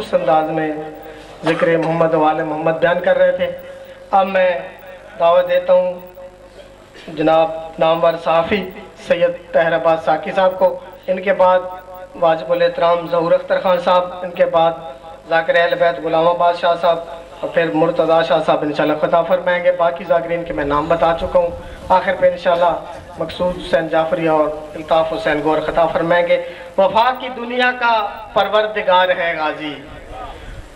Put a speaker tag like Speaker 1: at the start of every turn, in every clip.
Speaker 1: اس انداز میں ذکر محمد وال محمد بیان کر رہے
Speaker 2: تھے۔ اب میں دعوت دیتا ہوں جناب نامور صحافی سید تہر آباد ساکی صاحب کو۔ ان کے بعد واجب الاحترام ظہور اختر خان صاحب، ان کے بعد ذاکر اہل بیت غلام آباد شاہ صاحب اور پھر مرتضی شاہ صاحب انشاءاللہ خطا فرمائیں گے۔ باقی ذاکرین کے میں نام بتا چکا ہوں۔ آخر پہ انشاءاللہ مقصود حسین جعفری اور الطاف حسین گور خطا فرمائیں گے۔ وفا کی دنیا کا پروردگار ہے غازی۔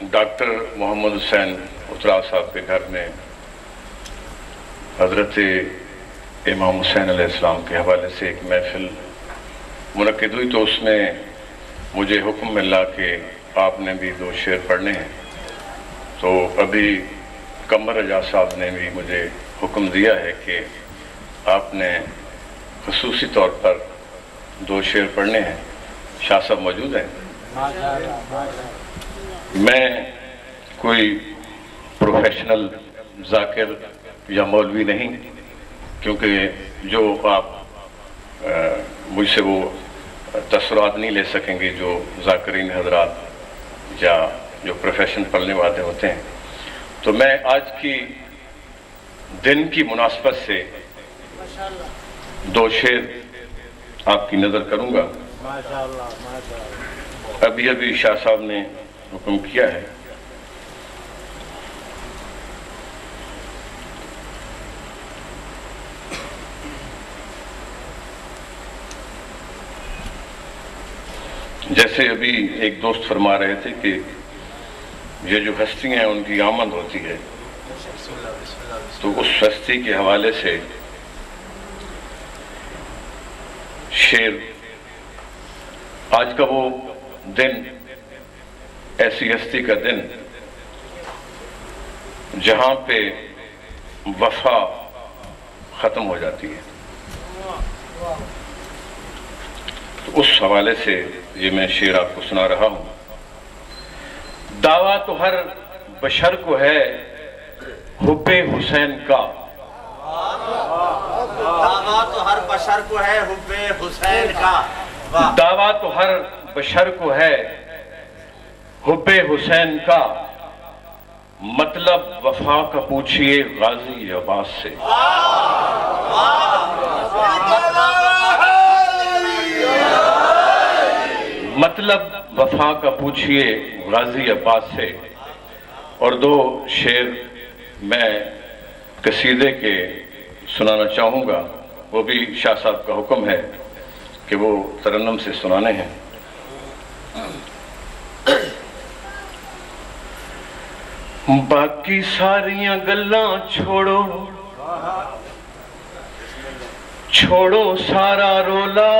Speaker 1: ڈاکٹر محمد حسین اترا صاحب کے گھر میں حضرت امام حسین علیہ السلام کے حوالے سے ایک محفل منعقد ہوئی تو اس میں مجھے حکم ملا کہ آپ نے بھی دو شعر پڑھنے ہیں۔ تو ابھی کمر رجا صاحب نے بھی مجھے حکم دیا ہے کہ آپ نے خصوصی طور پر دو شعر پڑھنے ہیں۔ شاہ صاحب موجود ہیں؟ میں کوئی پروفیشنل ذاکر یا مولوی نہیں کیونکہ جو آپ مجھ سے وہ تصورات نہیں لے سکیں گے جو ذاکرین حضرات یا جو پروفیشن پڑھنے والے ہوتے ہیں۔ تو میں آج کی دن کی مناسبت سے دو شعر آپ کی نظر کروں گا۔ ابھی ابھی شاہ صاحب نے حکم کیا ہے جیسے ابھی ایک دوست فرما رہے تھے کہ یہ جو ہستیاں ہیں ان کی آمد ہوتی ہے تو اس ہستی کے حوالے سے شیر آج کا وہ دن ایسی ہستی کا دن جہاں پہ وفا ختم ہو جاتی ہے۔ تو اس حوالے سے یہ میں شعر آپ کو سنا رہا ہوں۔ دعویٰ تو ہر بشر کو ہے حب حسین کا۔
Speaker 3: دعویٰ تو ہر بشر کو ہے حب حسین کا۔
Speaker 1: دعویٰ تو ہر بشر کو ہے حب حسین کا مطلب وفا کا پوچھئے غازی عباس سے۔ مطلب وفا کا پوچھئے غازی عباس سے۔ اور دو شعر میں قصیدے کے سنانا چاہوں گا، وہ بھی شاہ صاحب کا حکم ہے کہ وہ ترنم سے سنانے ہیں۔ باقی ساریاں گلاں چھوڑو۔ چھوڑو سارا رولا۔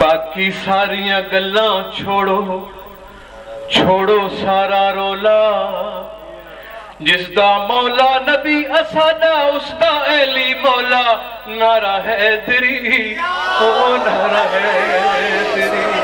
Speaker 1: باقی ساریاں گلاں چھوڑو۔ چھوڑو سارا رولا۔ جس دا مولا نبی اسادا اس دا ایلی مولا۔ نعرہ ہے دری او نعرہ ہے دری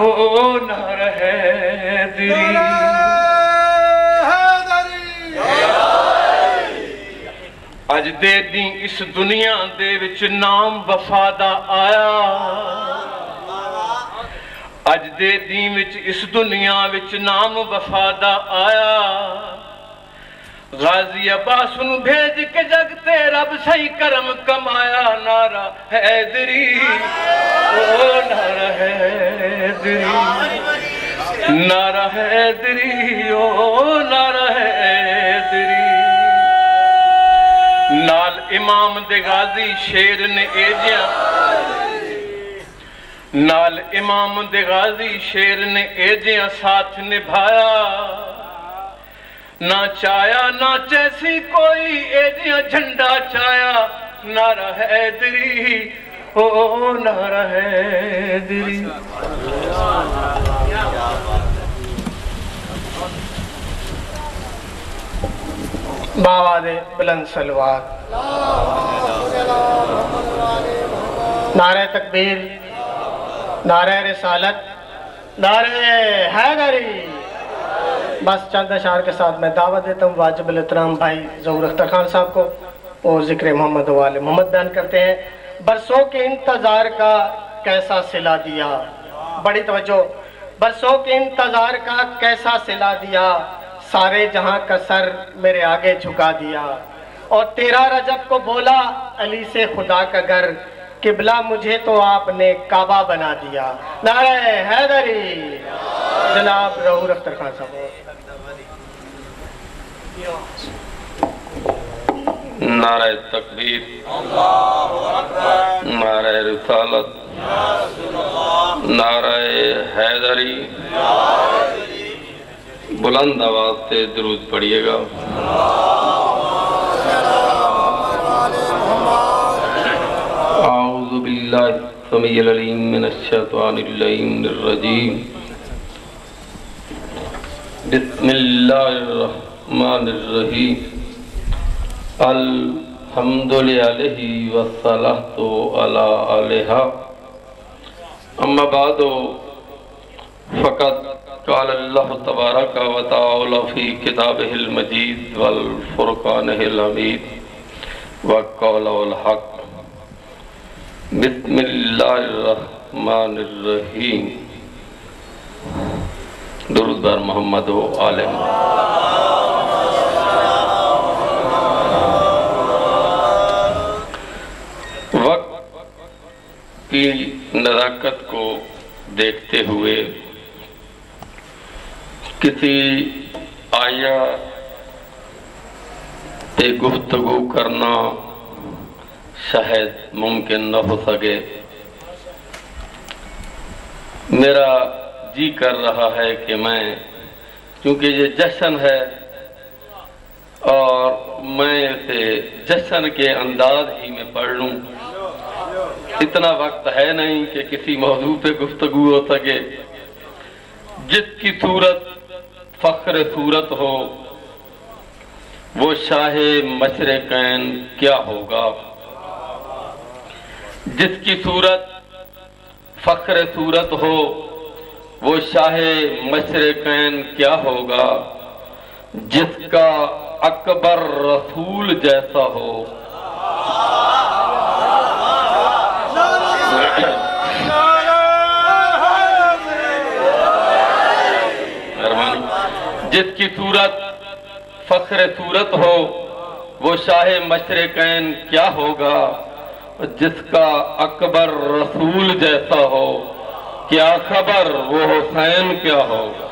Speaker 1: پیاسے سارے نعرہ ہے دری او نعرہ ہے دری اج دے دیں اس دنیا دے وچ نام وفادہ آیا اج دے دین وچ اس دنیا وچ نام وفادہ آیا
Speaker 4: غازی عباس ان بھیج کے جگتے رب صحیح کرم کمایا نارا حیدری۔ او نارا حیدری۔ نارا حیدری، او نارا حیدری۔ نال امام دے غازی شیر نے ایجیاں نال امام دے غازی شیر نے ایجیاں ساتھ نبھایا۔ نہ چایا، نہ چیسی کوئی ایجیاں جھنڈا چایا نعرہ حیدری او نعرہ حیدری
Speaker 2: باواد بلند سلوات نعرہ تکبیر، نعرہ رسالت، نعرہ حیدری۔ بس چند اشار کے ساتھ میں دعوت دیتا ہوں، واجب الاحترام بھائی ظہور اختر خان صاحب کو اور ذکر محمد وال محمد بیان کرتے ہیں۔ برسوں کے انتظار کا کیسا سلا دیا؟ بڑی توجہ۔ برسوں کے انتظار کا کیسا سلا دیا؟ سارے جہاں کا سر میرے آگے جھکا دیا۔ اور تیرہ رجب کو بولا علی سے خدا کا گھر، قبلہ مجھے تو آپ نے کعبہ بنا دیا۔ نعرہ حیدری۔ جناب رہور اختر خان صاحب۔
Speaker 5: نعرہ تکبیر، نعرہ رسالت، نعرہ حیدری، بلند آواز سے درود پڑھیے گا۔ اعوذ باللہ السمیع العلیم من الشیطان اللعین الرجیم۔ بسم اللہ الرحمن الرحمن الرحیم. الحمد للہ والصلاة علی علیہ اما بعد فقط قال اللہ تبارک و تعالی فی کتابہ المجید والفرقانہ الحمید وقال الحق بسم اللہ الرحمن الرحیم. درود بر محمد و عالم وقت کی نزاکت کو دیکھتے ہوئے کسی آیا پہ گفتگو کرنا شاید ممکن نہ ہو سکے۔ میرا جی کر رہا ہے کہ میں، کیونکہ یہ جشن ہے اور میں اسے جشن کے انداز ہی میں پڑھ لوں۔ اتنا وقت ہے نہیں کہ کسی موضوع پہ گفتگو ہو سکے۔ جس کی صورت فخر صورت ہو، وہ شاہ مشرقین کیا ہوگا؟ جس کی صورت فخر صورت ہو وہ شاہ مشرقین کیا ہوگا جس کا اکبر رسول جیسا ہو؟ جس کی صورت فخر صورت ہو، وہ شاہ مشرقین کیا ہوگا جس کا اکبر رسول جیسا ہو؟ کیا خبر وہ حسین کیا ہوگا؟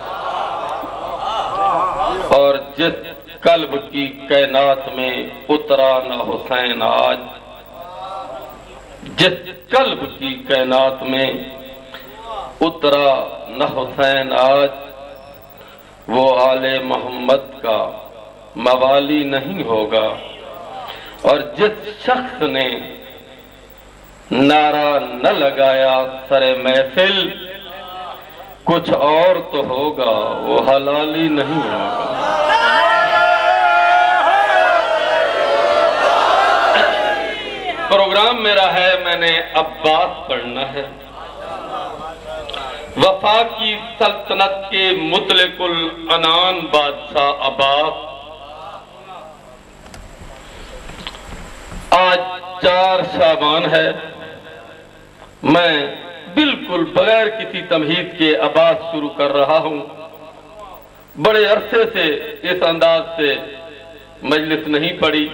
Speaker 5: اور جس قلب کی کائنات میں اترا نہ حسین آج، جس قلب کی کائنات میں اترا نہ حسین آج، وہ آل محمد کا موالی نہیں ہوگا۔ اور جس شخص نے نعرہ نہ لگایا سر محفل۔ کچھ اور تو ہوگا، وہ حلالی نہیں ہوگا۔ پروگرام میرا ہے، میں نے عباس پڑھنا ہے۔ وفا کی سلطنت کے مطلق العنان بادشاہ عباس۔ آج چار شابان ہے۔ میں بالکل بغیر کسی تمہید کے عباس شروع کر رہا ہوں۔ بڑے عرصے سے اس انداز سے مجلس نہیں پڑی،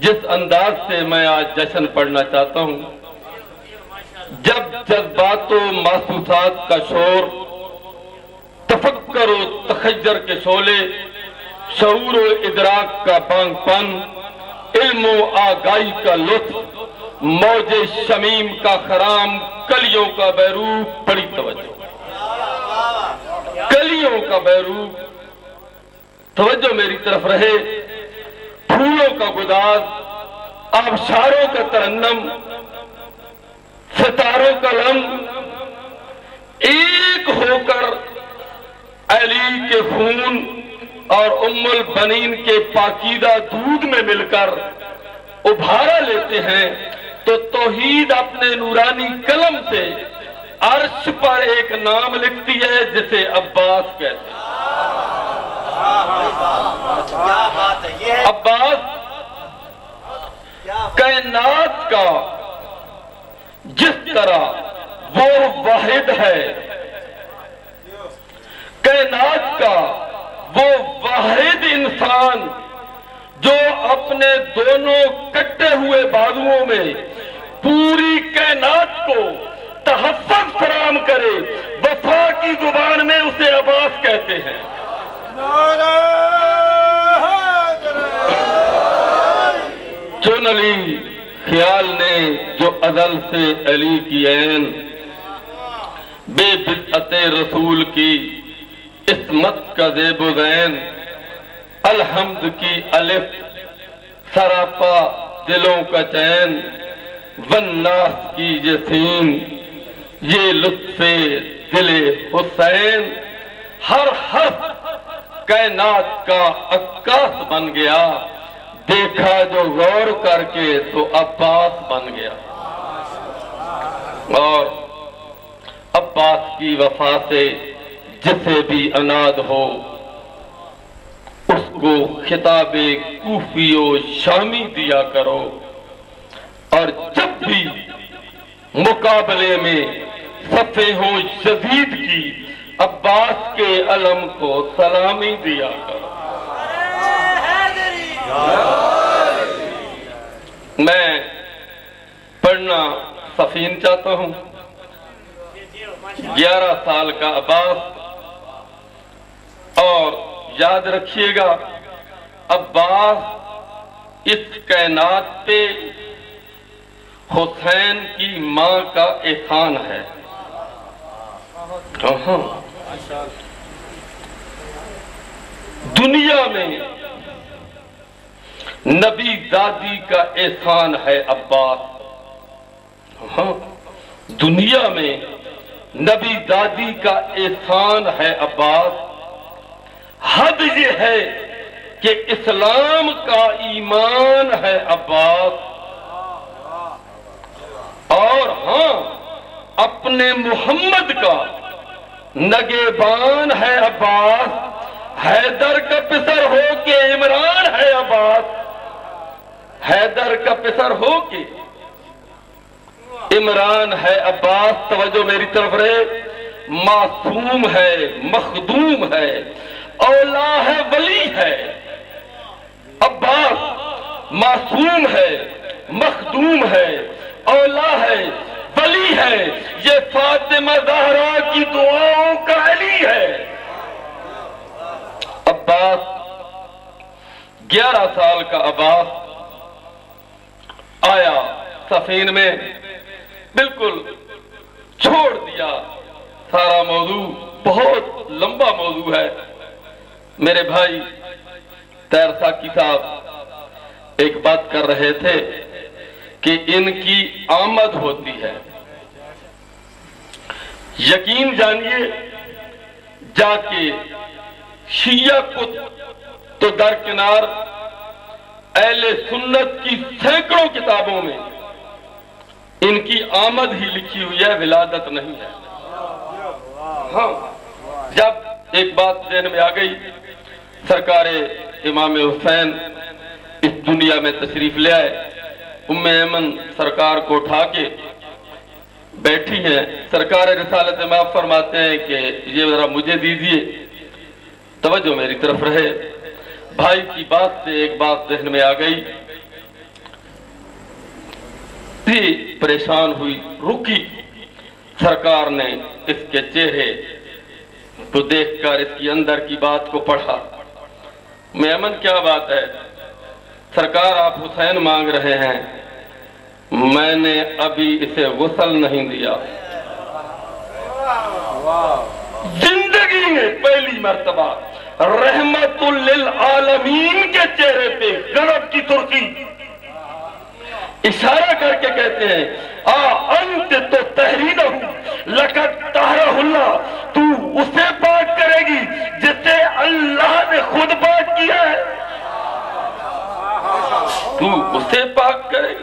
Speaker 5: جس انداز سے میں آج جشن پڑھنا چاہتا ہوں۔ جب جذبات و محسوسات کا شور، تفکر و تخجر کے شولے شعور و ادراک کا بانگ پن، علم و آگائی کا لطف موج شمیم کا خرام، کلیوں کا بیروب بڑی توجہ۔ کلیوں کا بیروب توجہ میری طرف رہے۔ پھولوں کا گداز، آبشاروں کا ترنم، ستاروں کا لم۔ ایک ہو کر علی کے خون اور ام البنین کے پاکیدہ دودھ میں مل کر ابھارا لیتے ہیں۔ تو توحید اپنے نورانی قلم سے عرش پر ایک نام لکھتی ہے، جسے عباس کہتے ہیں۔
Speaker 3: ہے
Speaker 5: عباس کائنات کا جس طرح وہ واحد ہے، کائنات کا وہ واحد انسان جو اپنے دونوں کٹے ہوئے بازوؤں میں پوری کائنات کو تحفظ فراہم کرے وفا کی زبان میں اسے عباس کہتے ہیں۔ چن علی خیال نے جو ازل سے علی کی عین بے بدعت رسول کی اسمت کا زیب و زین الحمد کی الف سراپا دلوں کا چین۔ والناس کی یہ سین یہ لطف دل حسین ہر حرف کائنات کا عکاس بن گیا۔ دیکھا جو غور کر کے تو عباس بن گیا۔ اور عباس کی وفا سے جسے بھی اناد ہو، اس کو خطاب کوفی و شامی دیا کرو۔ اور جب بھی مقابلے میں صفے ہو شدید کی، عباس کے علم کو سلامی دیا۔ کرو میں پڑھنا سفین چاہتا ہوں۔ گیارہ سال کا عباس۔ اور یاد رکھیے گا، عباس اس کائنات پہ حسین کی ماں کا احسان ہے۔ دنیا میں نبی دادی کا احسان ہے عباس۔ ہاں دنیا میں نبی دادی کا احسان ہے عباس۔ حد یہ ہے کہ اسلام کا ایمان ہے عباس۔ اور ہاں اپنے محمد کا نگہبان ہے عباس، حیدر کا پسر ہو کے عمران ہے عباس۔ حیدر کا پسر ہو کے عمران ہے عباس، توجہ میری طرف رہے۔ معصوم ہے، مخدوم ہے اولا ہے ولی ہے۔ عباس معصوم ہے، مخدوم ہے۔ اولا ہے، ولی ہے۔ یہ فاطمہ زہرا کی دعاؤں کا علی ہے۔ عباس، گیارہ سال کا عباس آیا سفین میں، بالکل چھوڑ دیا۔ سارا موضوع بہت لمبا موضوع ہے۔ میرے بھائی تیرسا کی صاحب، ایک بات کر رہے تھے۔ کہ ان کی آمد ہوتی ہے۔ یقین جانیے، جا کے شیعہ کو تو درکنار اہل سنت کی سینکڑوں کتابوں میں ان کی آمد ہی لکھی ہوئی ہے، ولادت نہیں ہے۔ ہاں جب ایک بات ذہن میں آ گئی، سرکار امام حسین اس دنیا میں تشریف لے آئے۔ ام ایمن سرکار کو اٹھا کے بیٹھی ہیں سرکار رسالت معاف فرماتے ہیں کہ یہ ذرا مجھے دیجیے۔ توجہ میری طرف رہے۔ بھائی کی بات سے ایک بات ذہن میں آ گئی۔ تھی پریشان ہوئی، رکی۔ سرکار نے اس کے چہرے کو دیکھ کر اس کی اندر کی بات کو پڑھا۔ میمن کیا بات ہے؟ سرکار آپ حسین مانگ رہے ہیں۔ میں نے ابھی اسے غسل نہیں دیا۔ زندگی میں پہلی مرتبہ رحمت للعالمین کے چہرے پہ غرب کی ترکی۔ اشارہ کر کے کہتے ہیں، آ انت تو تحریر ہوں۔ لقد طہرہ اللہ۔ تو اسے پاک کرے گی جسے اللہ نے خود پاک کیا ہے۔ تو اسے پاک کرے۔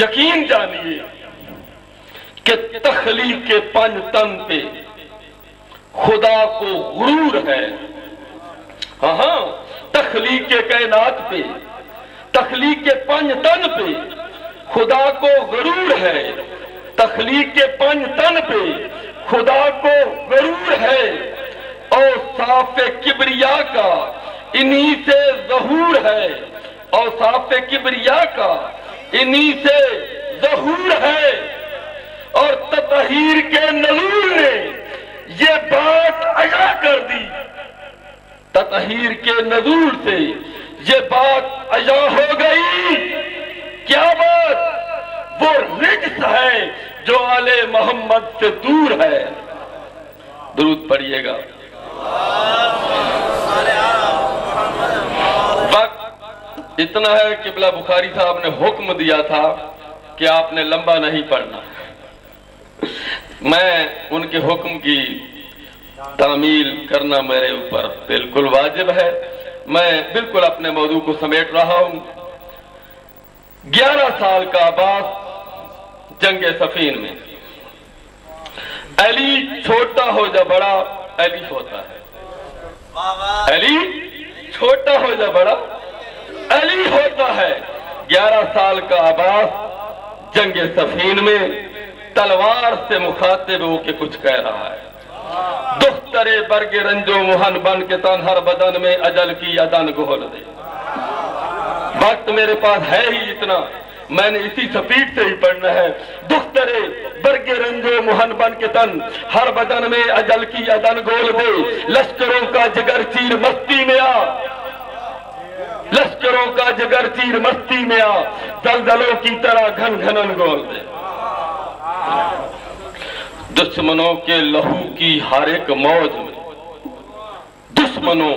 Speaker 5: یقین جانیے کہ تخلیق کے پن تن پہ خدا کو غرور ہے۔ ہاں ہاں تخلیق کے کائنات پہ، تخلیق کے پنج تن پہ خدا کو غرور ہے۔ تخلیق کے پنج تن پہ خدا کو غرور ہے۔ اور صاف کبریا کا انہی سے ظہور ہے۔ اور صاف کبریا کا انہی سے ظہور ہے۔ اور تطہیر کے نلول نے یہ بات اجا کر دی۔ تطہیر کے نزول سے یہ بات اجا ہو گئی۔ کیا بات؟ وہ رجس ہے جو آل محمد سے دور ہے۔ درود پڑھیے گا وقت اتنا ہے کہ بلا بخاری صاحب نے حکم دیا تھا کہ آپ نے لمبا نہیں پڑھنا۔ میں ان کے حکم کی تعمیل کرنا میرے اوپر بالکل واجب ہے۔ میں بالکل اپنے موضوع کو سمیٹ رہا ہوں۔ گیارہ سال کا عباس جنگ سفین میں۔ علی چھوٹا ہو جا بڑا، علی ہوتا ہے۔ علی چھوٹا ہو جا بڑا علی ہوتا ہے۔ گیارہ سال کا عباس جنگ سفین میں تلوار سے مخاطب ہو کے کچھ کہہ رہا ہے۔ دخترے برگ رنجو مہن بن کے تن ہر بدن میں اجل کی ادن گھول دے۔ وقت میرے پاس ہے ہی اتنا۔ میں نے اسی سپیٹ سے ہی پڑھنا ہے۔ دخترے برگ رنجو مہن بن کے تن ہر بدن میں اجل کی ادن گول دے۔ لشکروں کا جگر چیر مستی میں آ۔ لشکروں کا جگر چیر مستی میں آ، زلزلوں کی طرح گھن گھنن گول دے دشمنوں کے لہو کی ہر ایک موج میں۔ دشمنوں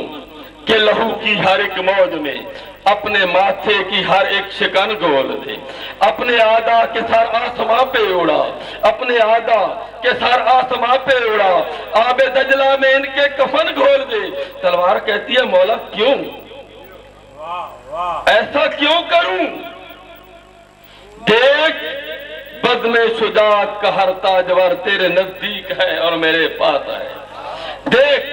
Speaker 5: کے لہو کی ہر ایک موج میں۔ اپنے ماتھے کی ہر ایک شکن گول دے اپنے آدھا کے سر آسماں پہ اڑا اپنے آدھا کے سر آسماں پہ اڑا آب دجلہ میں ان کے کفن گھول دے تلوار کہتی ہے، مولا کیوں؟ ایسا کیوں کروں؟ دیکھ بد میں شجاعت کا ہر تاجور تیرے نزدیک ہے اور میرے پاس ہے۔ دیکھ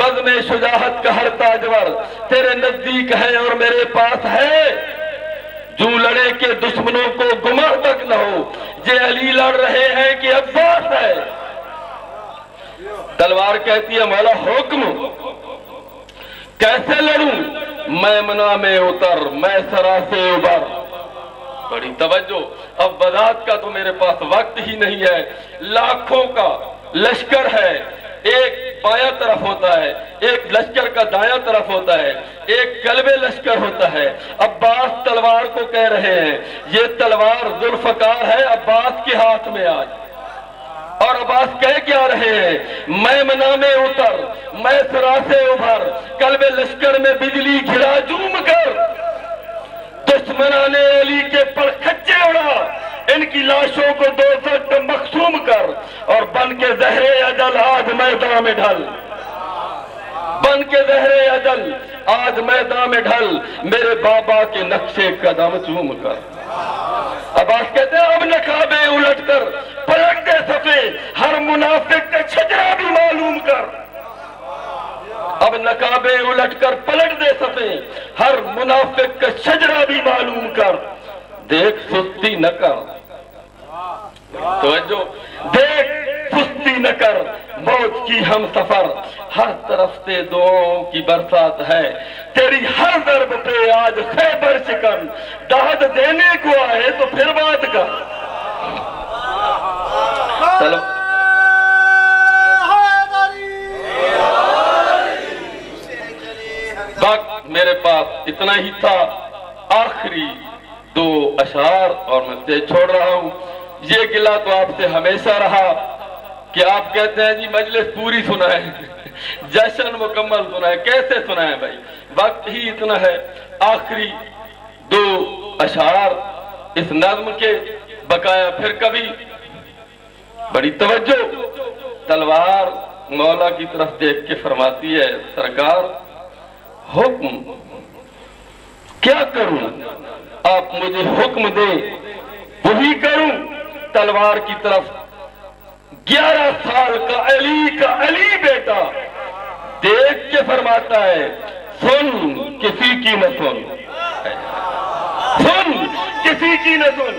Speaker 5: بد میں شجاعت کا ہر تاجور تیرے نزدیک ہے اور میرے پاس ہے۔ جو لڑے کے دشمنوں کو گمر تک نہ ہو۔ یہ علی لڑ رہے ہیں کہ عباس ہے۔ تلوار کہتی ہے، مولا حکم، کیسے لڑوں؟ میں منا میں اتر، میں سرا سے ابر بڑی توجہ، اب بدات کا تو میرے پاس وقت ہی نہیں ہے۔ لاکھوں کا لشکر ہے۔ ایک بایاں طرف ہوتا ہے، ایک لشکر کا دایاں طرف ہوتا ہے۔ ایک کلب لشکر ہوتا ہے۔ عباس تلوار کو کہہ رہے ہیں، یہ تلوار ذوالفقار ہے، عباس کے ہاتھ میں آج۔ اور عباس کہہ کیا رہے ہیں، میں منا میں اتر، میں سرا سے ابھر کلب لشکر میں بجلی گھرا جوم کر. دشمنان علی کے پر کچے اڑا، ان کی لاشوں کو دو سٹ مقصوم کر، اور بن کے زہرے اجل آج میدان میں ڈھل۔ بن کے زہرے اجل آج میدان میں ڈھل، میرے بابا کے نقشے قدم چوم کر۔ عباس کہتے ہیں، اب نقابے الٹ کر پلٹ دے سفے ہر منافق کا چھجرا بھی معلوم کر۔ اب نقابے الٹ کر پلٹ دے سفے ہر منافق کا چھجرا بھی معلوم کر۔ دیکھ سستی نہ کر توجہ۔ دیکھ، سستی نہ کر، موت کی ہم سفر۔ ہر طرف سے دعاؤں کی برسات ہے۔ تیری ہر ضرب پہ آج خیبر شکن۔ دہد دینے کو آئے تو پھر بات کر۔ چلو۔ وقت میرے پاس اتنا ہی تھا۔ آخری دو اشعار اور میں اسے چھوڑ رہا ہوں۔ یہ گلا تو آپ سے ہمیشہ رہا کہ آپ کہتے ہیں جی مجلس پوری سنائے جشن مکمل سنائے کیسے سنائے بھائی؟ وقت ہی اتنا ہے۔ آخری دو اشعار اس نظم کے بقایا۔ پھر کبھی بڑی توجہ۔ تلوار مولا کی طرف دیکھ کے فرماتی ہے، سرکار، حکم۔ کیا کروں؟ آپ مجھے حکم دیں۔ وہی کروں۔ تلوار کی طرف گیارہ سال کا علی کا علی بیٹا دیکھ کے فرماتا ہے، سن، کسی کی نہ سن۔ سن، کسی کی نہ سن۔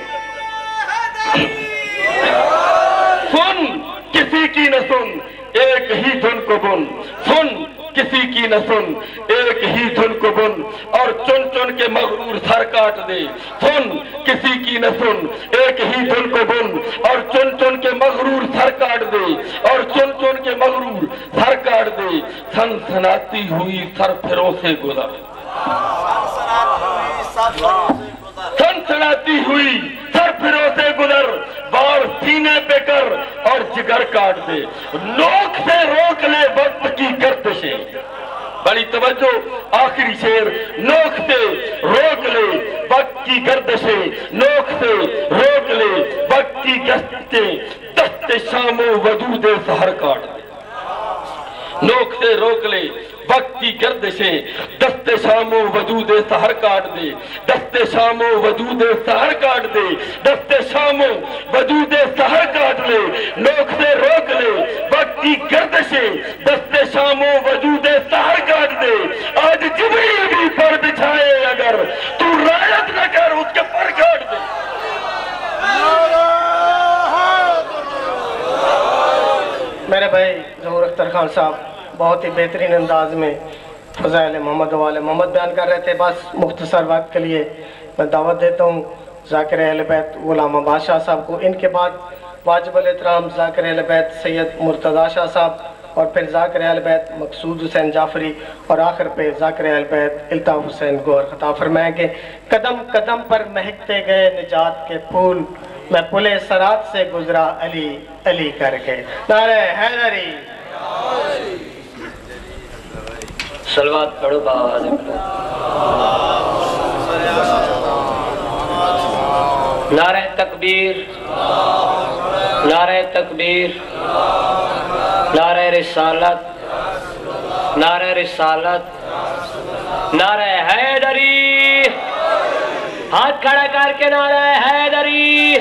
Speaker 5: سن، کسی کی نہ سن۔ ایک ہی دھن کو بن۔ سن کسی کی نہ سن، ایک ہی دھن کو بن اور چن چن کے مغرور سر کاٹ دے۔ سن، کسی کی نہ سن، ایک ہی دھن کو بن اور چن چن کے مغرور سر کاٹ دے۔ اور چن چن کے مغرور سر کاٹ دے۔ سن سناتی ہوئی سر پھروں سے گزر۔ سن ہوئی، سر پھروں سے گزر، بار سینے پہ کر اور جگر کاٹ دے۔ نوک سے روک لے وقت کی گردشیں۔ بڑی توجہ، آخری شیر نوک سے روک لے وقت کی گردشیں۔ نوک سے روک لے وقت کی گشتیں دست شام و ودود سہر کاٹ دے۔ نوک سے روک لے، وقت کی گردشیں۔ دست شام و وجود سہر کاٹ دے دست شام و وجود سہر کاٹ دے دست شام و وجود سہر کاٹ لے۔ نوک سے روک لے، وقت کی گردشیں۔
Speaker 2: بہت ہی بہترین انداز میں فضائل محمد والے محمد بیان کر رہے تھے۔ بس مختصر وقت کے لیے میں دعوت دیتا ہوں، ذاکر اہل بیت غلامہ بادشاہ صاحب کو۔ ان کے بعد واجب الاحترام ذاکر اہل بیت سید مرتضی شاہ صاحب اور پھر ذاکر اہل بیت مقصود حسین جعفری اور آخر پہ ذاکر اہل بیت الطاف حسین گور خطا فرمائیں کہ قدم قدم پر مہکتے گئے نجات کے پھول، میں پلے سرات سے گزرا علی علی کر کے۔ نعرہ حیدری
Speaker 6: سلوات پڑھو باواز نعرہ تکبیر نعرہ تکبیر، نعرہ رسالت نعرہ رسالت، نعرہ حیدری۔ ہاتھ کھڑا کر کے نعرہ حیدری۔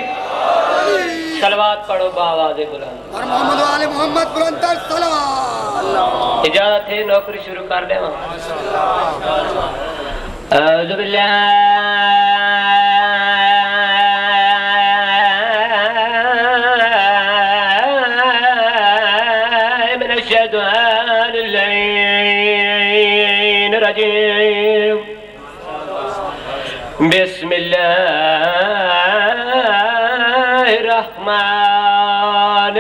Speaker 6: سلوات پڑھو باواز بلند۔
Speaker 7: اور محمد والے محمد بلندر سلام
Speaker 6: اجازت ہے نوکری شروع کر دیں اعوذ باللہ من الشیطان بسم اللہ۔ الرحمن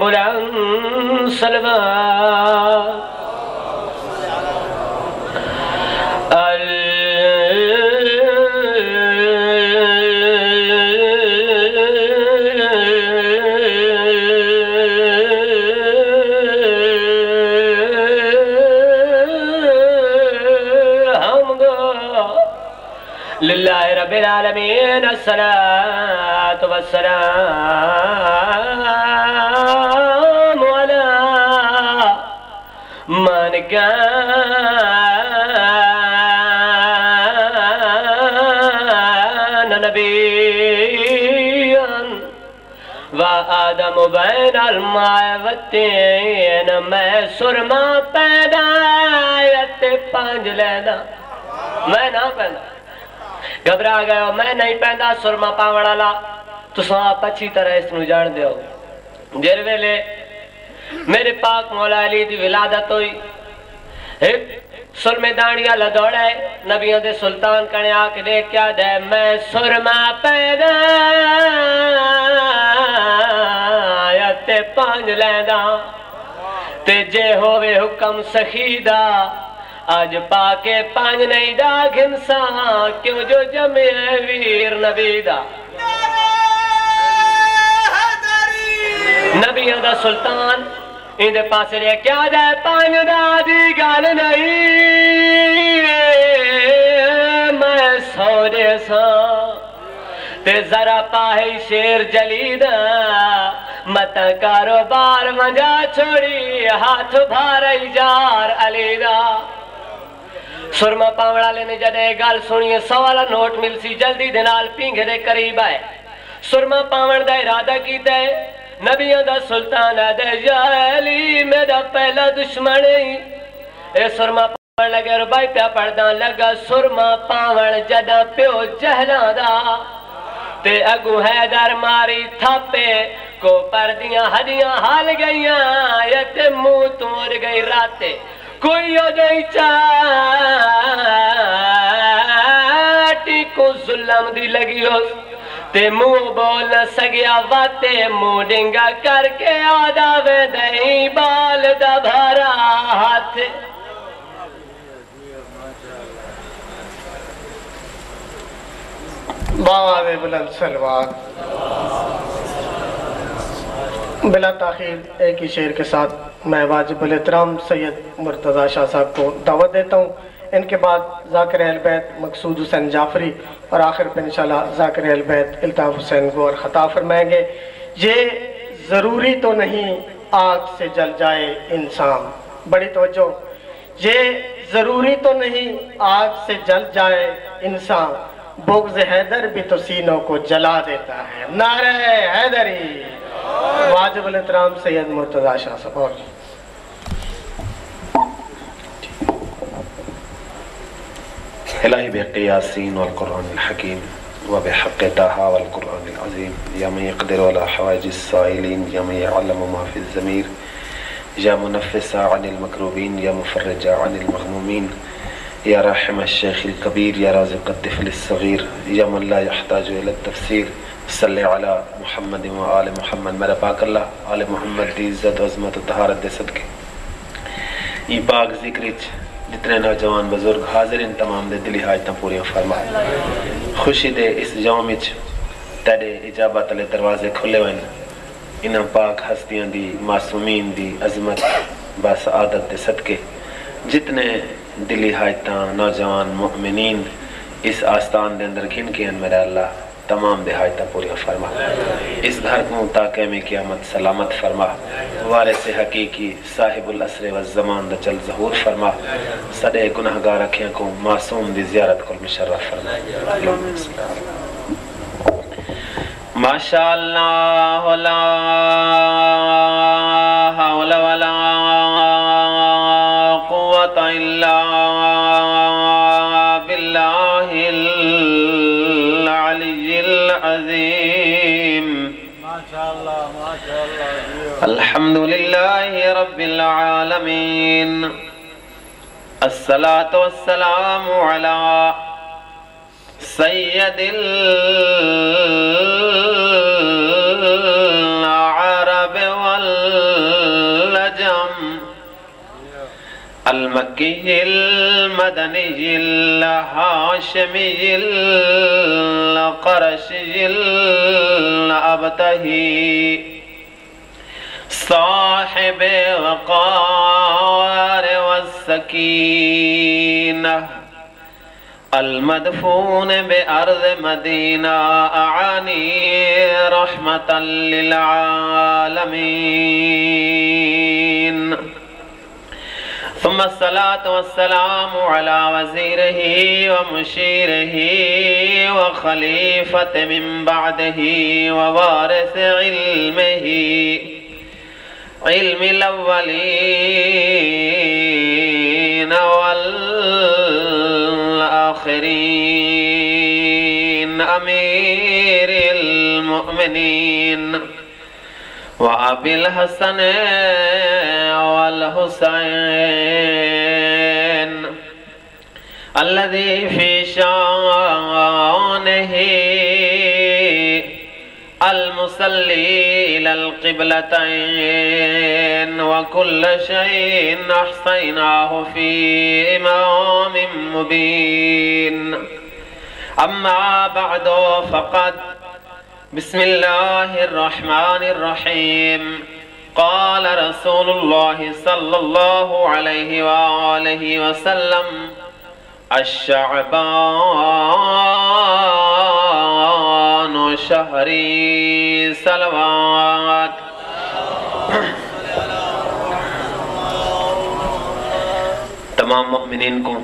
Speaker 6: بلند سلوات الحمد لله رب العالمين الصلاة والسلام على من كان نبيا. وآدم بين الماء والتين میں سرما پیدا آیت پانج لینا میں نہ پیدا. گھبرا گئے ہو میں نہیں پیدا سرما پاوڑا لہا تساں آپ اچھی طرح اس نو جان دیو جر ویلے میرے پاک مولا علی دی ولادت ہوئی ایک سرمے دانیا لدوڑا ہے نبیوں دے سلطان کنے آکے دیکھ کیا دے میں سرما پیدا یا تے پانج لیندہ۔ تے جے ہوئے حکم سخیدہ، آج پاکے پانج نہیں دا گھنسا کیوں جو جمع ویر نبی دا نبی دا سلطان ان دے پاس رہے کیا دے پانج دا دی گال نہیں میں سورے سا تے ذرا پاہی شیر جلیدہ متا کاروبار منجا چھوڑی ہاتھ بھارئی جار علی دا سرما پاوڑا لینے جدے گال سنیے سوالا نوٹ مل سی جلدی دنال پینگے دے قریب آئے سرما پاوڑ دا ارادہ کیتا ہے نبیوں دا سلطان دے یا علی میرا پہلا دشمن اے سرما پاوڑ لگے ربائی، پیا پڑھدان لگا سرما پاوڑ جدہ پیو جہلا دا۔ تے اگو حیدر ماری تھاپے، کو پردیاں ہدیاں حال گئیاں، یا تے منہ توڑ گئی راتے کوئی او نہیں چاٹی کو ظلم دی لگی ہو تے منہ بول نہ سگیا واتے منہ ڈنگا کر کے آدھا وے دہی بال دا بھرا ہاتھ
Speaker 2: باواز بلند سلوات بلا تاخیر ایک ہی شعر کے ساتھ میں واجب الاحترام سید مرتضی شاہ صاحب کو دعوت دیتا ہوں ان کے بعد ذاکر اہل بیت مقصود حسین جعفری اور آخر پہ انشاءاللہ ذاکر اہل بیت الطاف حسین گور خطا فرمائیں گے۔ یہ ضروری تو نہیں آگ سے جل جائے انسان۔ بڑی توجہ۔ یہ ضروری تو نہیں آگ سے جل جائے انسان۔ بغض حیدر بھی تو سینوں کو جلا دیتا ہے۔ نعرہ حیدری۔ واجب الاحترام سید مرتضی شاہ صاحب۔
Speaker 8: إلهي بحق ياسين والقرآن الحكيم وبحق طه والقرآن العظيم. يا من يقدر على حوائج السائلين يا من يعلم ما في الزمير. يا منفس عن المكروبين يا مفرج عن المغمومين. يا راحم الشيخ الكبير يا رازق الطفل الصغير. يا من لا يحتاج إلى التفسير. صلی علی محمد و آل محمد. میرا پاک اللہ آل محمد دی عزت و عظمت و طہارت دے صدقے ذکر جتنے نوجوان بزرگ حاضر ان تمام دے دلی حاجتاں پوریاں فرما خوشی دے اس جوم وچ تیرے اجابت والے دروازے کھلے ہوئے انہاں پاک ہستیاں دی، معصومین دی عظمت باسعادت دے صدقے۔ جتنے دلی حاجتاں نوجوان مؤمنین اس آستان دے اندر گھن کے ان میرا اللہ تمام دہائتہ پوری فرما۔ اس گھر کو تاکہ میں قیامت سلامت فرما۔ وارث حقیقی صاحب الاسر والزمان دا چل ظہور فرما۔ سڑے گناہگار رکھیں کو معصوم دی زیارت کو مشرف فرما۔ ماشاءاللہ اللہ العظيم الحمد لله رب العالمين. الصلاة والسلام على سيد ال المكي المدني الهاشمي القرشي الأبتهي صاحب وقار والسكينة المدفون بأرض مدينة أعاني رحمة للعالمين. ثم الصلاة والسلام على وزيره ومشيره وخليفة من بعده ووارث علمه. علم الأولين والآخرين أمير المؤمنين. وأبي الحسن والحسين الذي في شانه المصلي إلى القبلتين وكل شيء أحصيناه في إمام مبين. أما بعد فقد بسم الله الرحمن الرحيم. قال رسول الله صلى الله عليه وآله وسلم، الشعبان شهري صلوات. تمام مؤمنین کو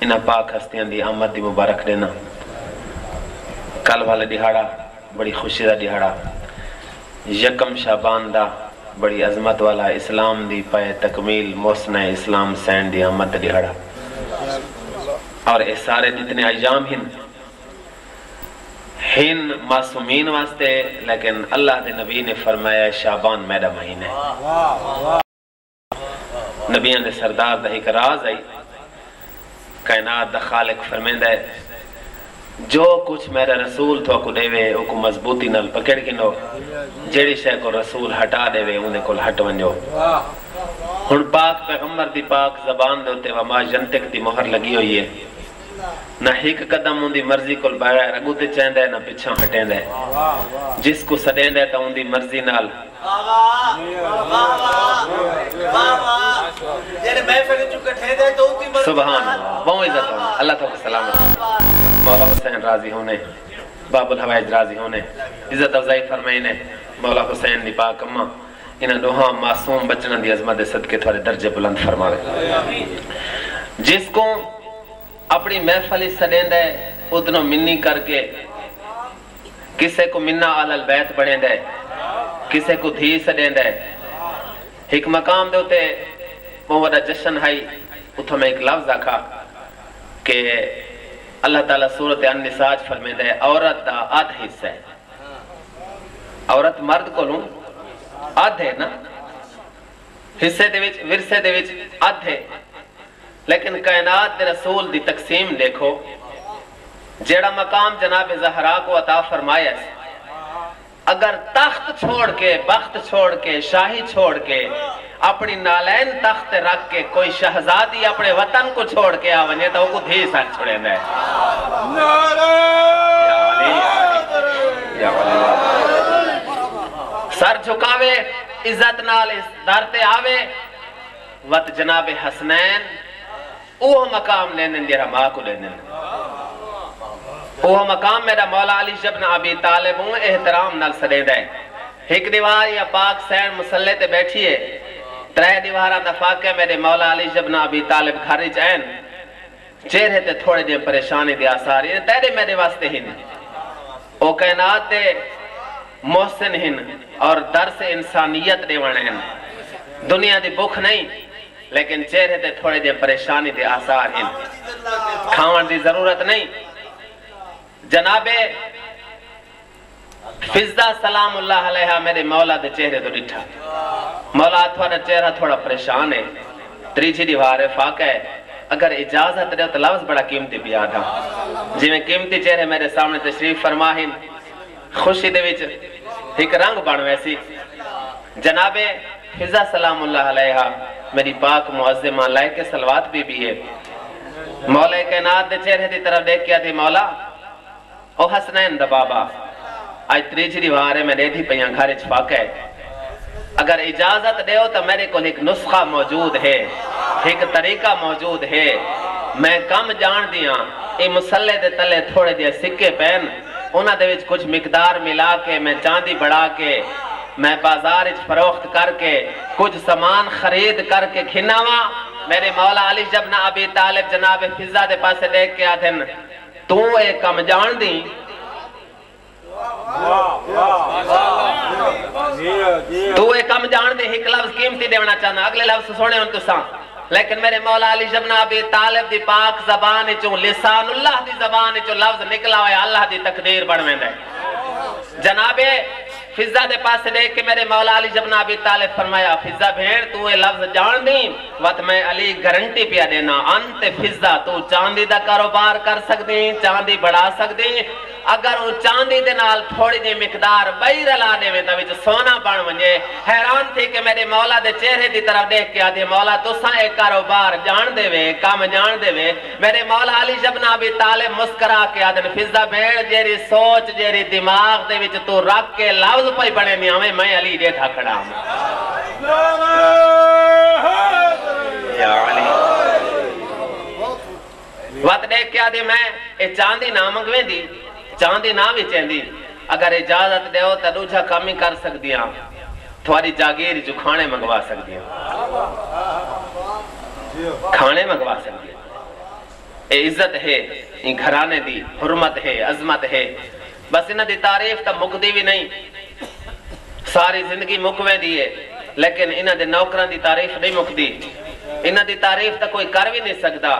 Speaker 8: انہاں پاک ہستیاں دی آمد دی مبارک دینا۔ کل والا دہاڑا بڑی خوشی دا دہاڑا۔ یکم شابان دا بڑی عظمت والا اسلام دی پائے تکمیل موسن اسلام سین دی آمد دا دہاڑا اور اے سارے جتنے ایام ہن ہن معصومین واسطے، لیکن اللہ دے نبی نے فرمایا شابان میرا مہینے نبیان دے سردار دا ایک راز آئی کائنات دا خالق فرمیندہ ہے جو کچھ میرا رسول تو کو دے وے او کو مضبوطی نال پکڑ گنو جیڑی شے کو رسول ہٹا دے وے انہیں کول ہٹ ونجو۔ ہن پاک پیغمبر دی پاک زبان دے تے وما جنتک دی مہر لگی ہوئی ہے۔ نہ ایک قدم ان دی مرضی کول بغیر اگو تے چیندا ہے نہ پیچھے ہٹیندا ہے جس کو سڈیندا ہے تا ان دی مرضی نال۔ سبحان اللہ بہت عزت اللہ تعالیٰ سلامت۔ مولا حسین راضی ہونے، باب الحوائج راضی ہونے، عزت افضائی فرمائنے مولا حسین دی پاک اما انہاں دوہاں معصوم بچنا دی عظمت صدقے تھوڑے درجے بلند فرماوے۔ جس کو اپنی محفلی سڑین دے ادنو منی کر کے کسے کو منہ آل البیت بڑھیں دے کسے کو دھی سڑین دے ایک مقام دے ہوتے وہ وڈا جشن ہائی اتھو میں ایک لفظ آکھا کہ اللہ تعالیٰ صورت النساج فرمے دے عورت دا آدھ حصہ ہے۔ عورت مرد کو لوں، آدھ ہے نا؟ حصے دے وچ، ورثے دے وچ آدھ ہے۔ لیکن کائنات دے رسول دی تقسیم دیکھو، جیڑا مقام جناب زہرا کو عطا فرمایا ہے اگر تخت چھوڑ کے، بخت چھوڑ کے، شاہی چھوڑ کے، اپنی نالین تخت رکھ کے کوئی شہزادی اپنے وطن کو چھوڑ کے آونے تو وہ کو دھی سر چھوڑے دے۔ سر جھکاوے، عزت نال دارتے آوے۔ وط جناب حسنین، اوہ مقام لیندن دیرہ ماں کو لیندن اوہ مقام میرا مولا علی جبن ابی طالب ہوں، احترام نال سڑے دے۔ ایک دیوار یا پاک سین مسلح تے بیٹھیے ترہ دیوارہ دفاقہ میرے مولا علی جبن ابی طالب گھاری جائن چہرے تے تھوڑے دیں پریشانی دے آساری تیرے میرے واسطے ہن او کائنات دے محسن ہن اور درس انسانیت دے وڑے ہن دنیا دی بکھ نہیں، لیکن چہرے تے تھوڑے دیں پریشانی دے آسار ہن کھاون دی ضرورت نہیں جناب فضدہ سلام اللہ علیہ میرے مولا دے چہرے تو ڈٹھا۔ مولا تھوڑا چہرہ تھوڑا پریشان ہے۔ تریچی دیوار ہے فاقہ ہے۔ اگر اجازت دے تو لفظ بڑا قیمتی بھی آدھا جی میں قیمتی چہرے میرے سامنے تشریف فرماہن۔ خوشی دے وچ ایک رنگ بن ویسی۔ جناب فضا سلام اللہ علیہ میری پاک معظمہ لائے کے سلوات بھی بھی ہے۔ مولا کائنات دے چہرے دی طرف دیکھ کیا تھی مولا او حسنین دا بابا آج تریجری وارے میں ریدھی پیاں گھارے چھپاک ہے اگر اجازت دے ہو تو میرے کو ایک نسخہ موجود ہے ایک طریقہ موجود ہے میں کم جان دیاں اے مسلح دے تلے تھوڑے دیا سکے پین انہاں دے وچ کچھ مقدار ملا کے میں چاندی بڑھا کے میں بازار اچ فروخت کر کے کچھ سامان خرید کر کے کھناوا میرے مولا علی جب نہ ابی طالب جناب فضا دے پاسے دیکھ کے آدھن تو اے کم جان دیں تو اے کم جان دیں ایک لفظ قیمتی دیونا چاہنا، اگلے لفظ سونے ان تو ساں لیکن میرے مولا علی جب ابی طالب دی پاک زبان چوں لسان اللہ دی زبان چوں لفظ نکلا ہوئے اللہ دی تقدیر بڑھ میں دے جناب فضا دے پاس دیکھ کے میرے مولا علی جب نبی طالب فرمایا فضا بھیڑ تو یہ لفظ جان دی وقت میں علی گارنٹی پیا دینا انت فضا تو چاندی دا کاروبار کر سکتی چاندی بڑھا سکتی اگر وہ چاندی دے نال تھوڑی جی مقدار بئی رلا دے میں تو سونا بن ونجے۔ حیران تھی کہ میرے مولا دے چہرے دی طرف دیکھ کے آدھے مولا تو سا ایک کاروبار جان دے وے، کام جان دے وے۔ میرے مولا علی جب نبی طالب مسکرا کے آدھے فضا بھیڑ جیری سوچ جیری دماغ دے وچ تو رکھ کے لفظ پائی بڑے نہیں ہمیں میں علی دے تھا کھڑا ہوں یا علی۔ وقت دیکھ کے آدھے میں اے چاندی نہ منگویں دی۔ چاندی نہ بھی چیندی اگر اجازت دے ہو تو دوجہ کمی کر سکتی ہاں تھواری جاگیر جو کھانے منگوا سکتی ہیں کھانے منگوا سکتی ہیں اے عزت ہے این گھرانے دی حرمت ہے عظمت ہے بس انہ دی تعریف تا مکدی بھی نہیں ساری زندگی مکویں دیئے لیکن انہ دے نوکران دی تعریف نہیں مکدی انہ دی تعریف تا کوئی کر بھی نہیں سکتا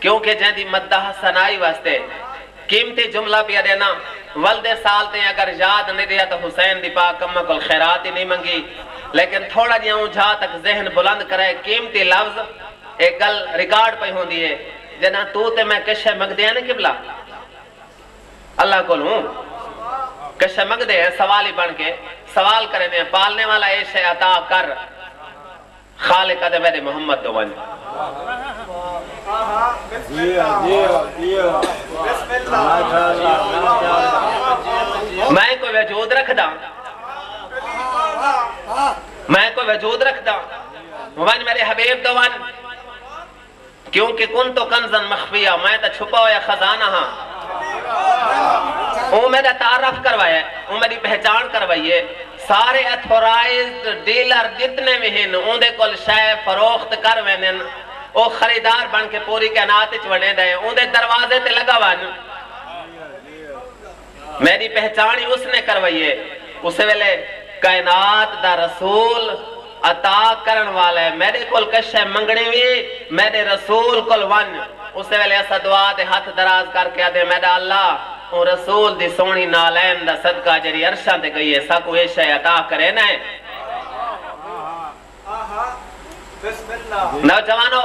Speaker 8: کیونکہ جہاں دی مدہ سنائی واسطے قیمتی جملہ پیا دینا ولد سال تے اگر یاد نہیں دیا تو حسین دی پاک کمہ کل خیرات ہی نہیں منگی لیکن تھوڑا جہاں اونجھا تک ذہن بلند کرے قیمتی لفظ ایک گل ریکارڈ پہ ہوں دیئے جنا تو تے میں کشے مگ دیا نا قبلہ اللہ کو لوں کشے مگ دے ہیں سوال ہی بن کے سوال کرے دیں پالنے والا ایشے عطا کر خالق دے میرے محمد دو ون میں کوئی وجود رکھ دا میں کوئی وجود رکھ دا ون میرے حبیب دو ون کیونکہ کن تو کنزن مخفیہ، میں تو چھپا ہویا خزانہ ہاں. وہ میرا تعارف کروائے وہ میری پہچان کروائیے. سارے اتھورائزڈ ڈیلر جتنے بھی ہیں ان دے کل شے، فروخت کر وینن او خریدار بن کے پوری کائنات وچ وڑے دے۔ ان دے دروازے تے لگا ون میری پہچان اس نے کروائیے اسے ویلے کائنات دا رسول عطا کرن والا ہے میرے کول کشے منگنی بھی میرے رسول کول ون۔ اسے ویلے اسا دعا دے ہاتھ دراز کر کے آدھے، میرا اللہ او رسول دی سونی نالین دا صدقہ جری عرشان دے گئی ہے، ساکو ایشہ عطا کرے نا نوجوانو،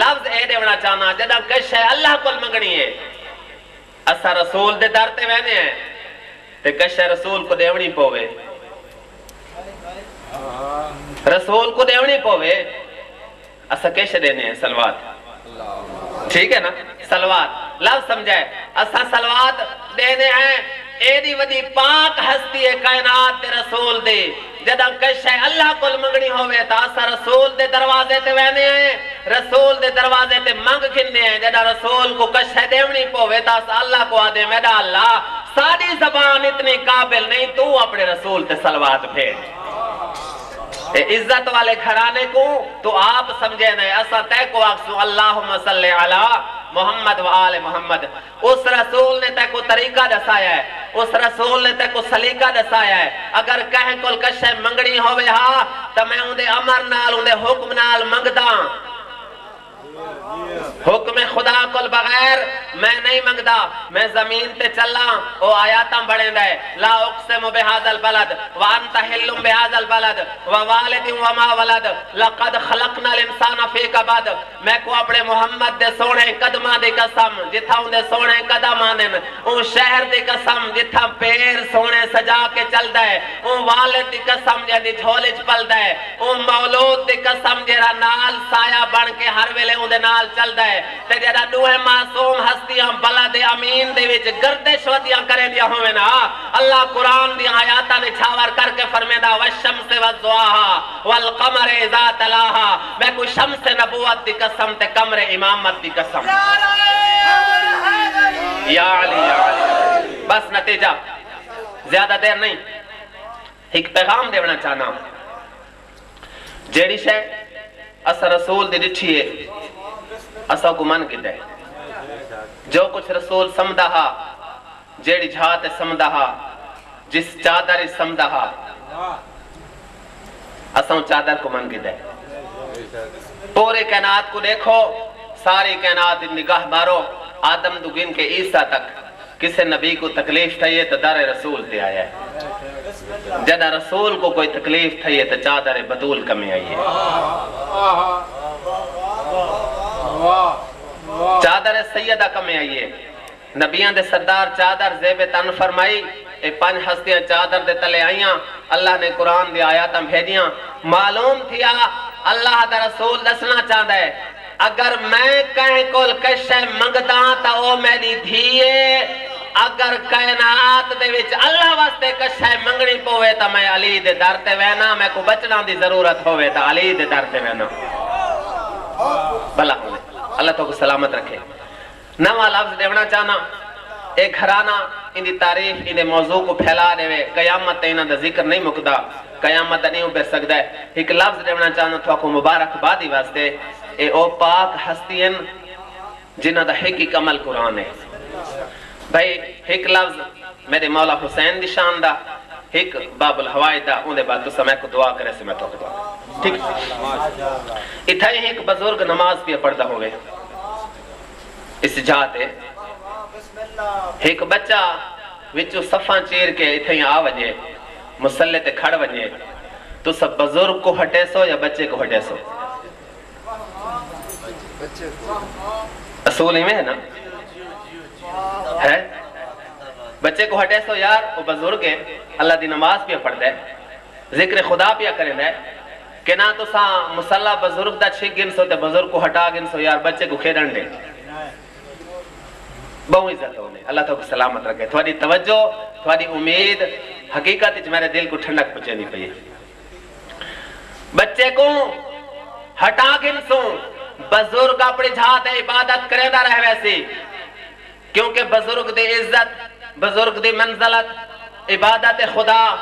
Speaker 8: لفظ اے دیونا چاہنا جدا کہ کشے اللہ کول منگنی ہے۔ اسا رسول دے درتے وینے ہیں، تے کشے رسول کو دیونی پوے رسول کو دیونی پوے اسا کیش دینے ہیں، سلوات۔ ٹھیک ہے نا؟ سلوات۔ لفظ سمجھائے۔ اسا سلوات دینے ہیں۔ ایدی ودی پاک ہستی ہے کائنات دے رسول دے۔ جدا کش ہے اللہ کل منگنی ہوئے تا اسا رسول دے دروازے تے وینے ہیں۔ رسول دے دروازے تے منگ کھنے ہیں۔ جدا رسول کو کش ہے دیونی پوے تا اسا اللہ کو آدے میڈا اللہ ساری زبان اتنی قابل نہیں، تو اپنے رسول تے سلوات بھیج۔ عزت والے گھرانے کو تو آپ سمجھے نہیں۔ ایسا تے کو اکسو اللہم صلی علی محمد و آل محمد۔ اس رسول نے تے کو طریقہ دسایا ہے، اس رسول نے تے کو سلیقہ دسایا ہے۔ اگر کہیں کل کشے منگنی ہوئے ہاں تو میں اندے امر نال اندے حکم نال منگدا ہاں۔ حکم خدا کل بغیر میں نہیں منگدا میں زمین تے چلا او آیاتاں بڑھیں دے۔ لا اقسم بهذا البلد، وانت حل بهذا البلد، ووالد وما ولد، لقد خلقنا الانسان في كبد میں کو اپنے محمد دے سونے قدماں دی قسم جتھا اون دے سونے قدماں نے اون شہر دی قسم جتھا پیر سونے سجا کے چلدا ہے اون والد دی قسم یعنی جدی جھولے چ پلدا ہے اون مولود دی قسم جڑا نال سایہ بن کے ہر ویلے اون دے نال چلدا ہے تے جڑا دوہے معصوم ہستیاں بلد امین دے وچ گردش ودیاں کرے دیا ہوے نا، اللہ قرآن دی آیاتاں نے چھاور کر کے فرمیدا والشمس والضحاها والقمر اذا تلاها میں کوئی شمس نبوت دی قسم تے قمر امامت دی قسم۔ یا علی یا علی۔ بس نتیجہ، زیادہ دیر نہیں۔ ایک پیغام دیونا چاہنا۔ جیڑی شے اسا رسول دی ڈٹھی ہے۔ اسا کو من کی دے جو کچھ رسول سمدہا جیڑی جھات سمدہا جس چادر سمدہا اسا چادر کو من کی دے پورے کائنات کو دیکھو، ساری کائنات نگاہ مارو۔ آدم دگن کے عیسیٰ تک۔ کسے نبی کو تکلیف تھا یہ تو در رسول دے آیا ہے۔ جدا رسول کو کوئی تکلیف تھی ہے تو چادر بطول کمی آئی ہے۔ چادر سیدہ کمی آئی ہے۔ نبیان دے سردار چادر زیب تن فرمائی، اے پانچ ہستیاں چادر دے تلے آئیاں، اللہ نے قرآن دے آیاتاں بھیجیاں۔ معلوم تھیا، اللہ دا رسول دسنا چاہتا ہے۔ اگر میں کہیں کول کشے منگدا تا او میری دھیے، اگر کائنات دے وچ اللہ واسطے کشے منگنی پوے تا میں علی دے در تے وینا، میں کو بچنا دی ضرورت ہوئے تا علی دے در تے وینا۔ بھلا ہونے اللہ تو کو سلامت رکھے۔ نوا لفظ دیونا چاہنا۔ ایک گھرانا، ان دی تعریف، ان دے موضوع کو پھیلا دے وے قیامت تے انہاں دا ذکر نہیں مکدا۔ قیامت نہیں اوپر سکدا۔ ہے ایک لفظ دیونا چاہنا تو کو مبارک بادی واسطے۔ اے او پاک ہستین جنہاں دا حقیق عمل قرآن ہے۔ بھائی ایک لفظ میرے مولا حسین دی شان دا ایک باب الہوائی دا، اون دے بعد تو سمے کو دعا کرے سے میں تو دعا ٹھیک؟ اتھا ہی ایک بزرگ نماز بھی پڑھتا ہوئے۔ اس جات ہے۔ ایک بچہ وچو صفاں چیر کے اتھے آ وجے، مسلح تے کھڑ وجے۔ تو سب بزرگ کو ہٹے سو یا بچے کو ہٹے سو؟ اصول ہی میں ہے نا؟ ہے؟ بچے کو ہٹے سو یار، وہ بزرگ ہے اللہ دی نماز پہ پڑھ دے ذکر خدا پہ کریں دے کہ نہ تو سا مسلح بزرگ دا چھک گن سو تے بزرگ کو ہٹا گن سو یار، بچے کو کھیڑن دے۔ بہو عزت ہونے، اللہ تو سلامت رکھے۔ تھوڑی توجہ، تھوڑی امید، حقیقت اچ میرے دل کو ٹھنڈک پچے نہیں پئی۔ بچے کو ہٹا گن سو۔ بزرگ اپنی جھات عبادت کرے دا رہ ویسی۔ کیونکہ بزرگ دی عزت، بزرگ دی منزلت، عبادت خدا،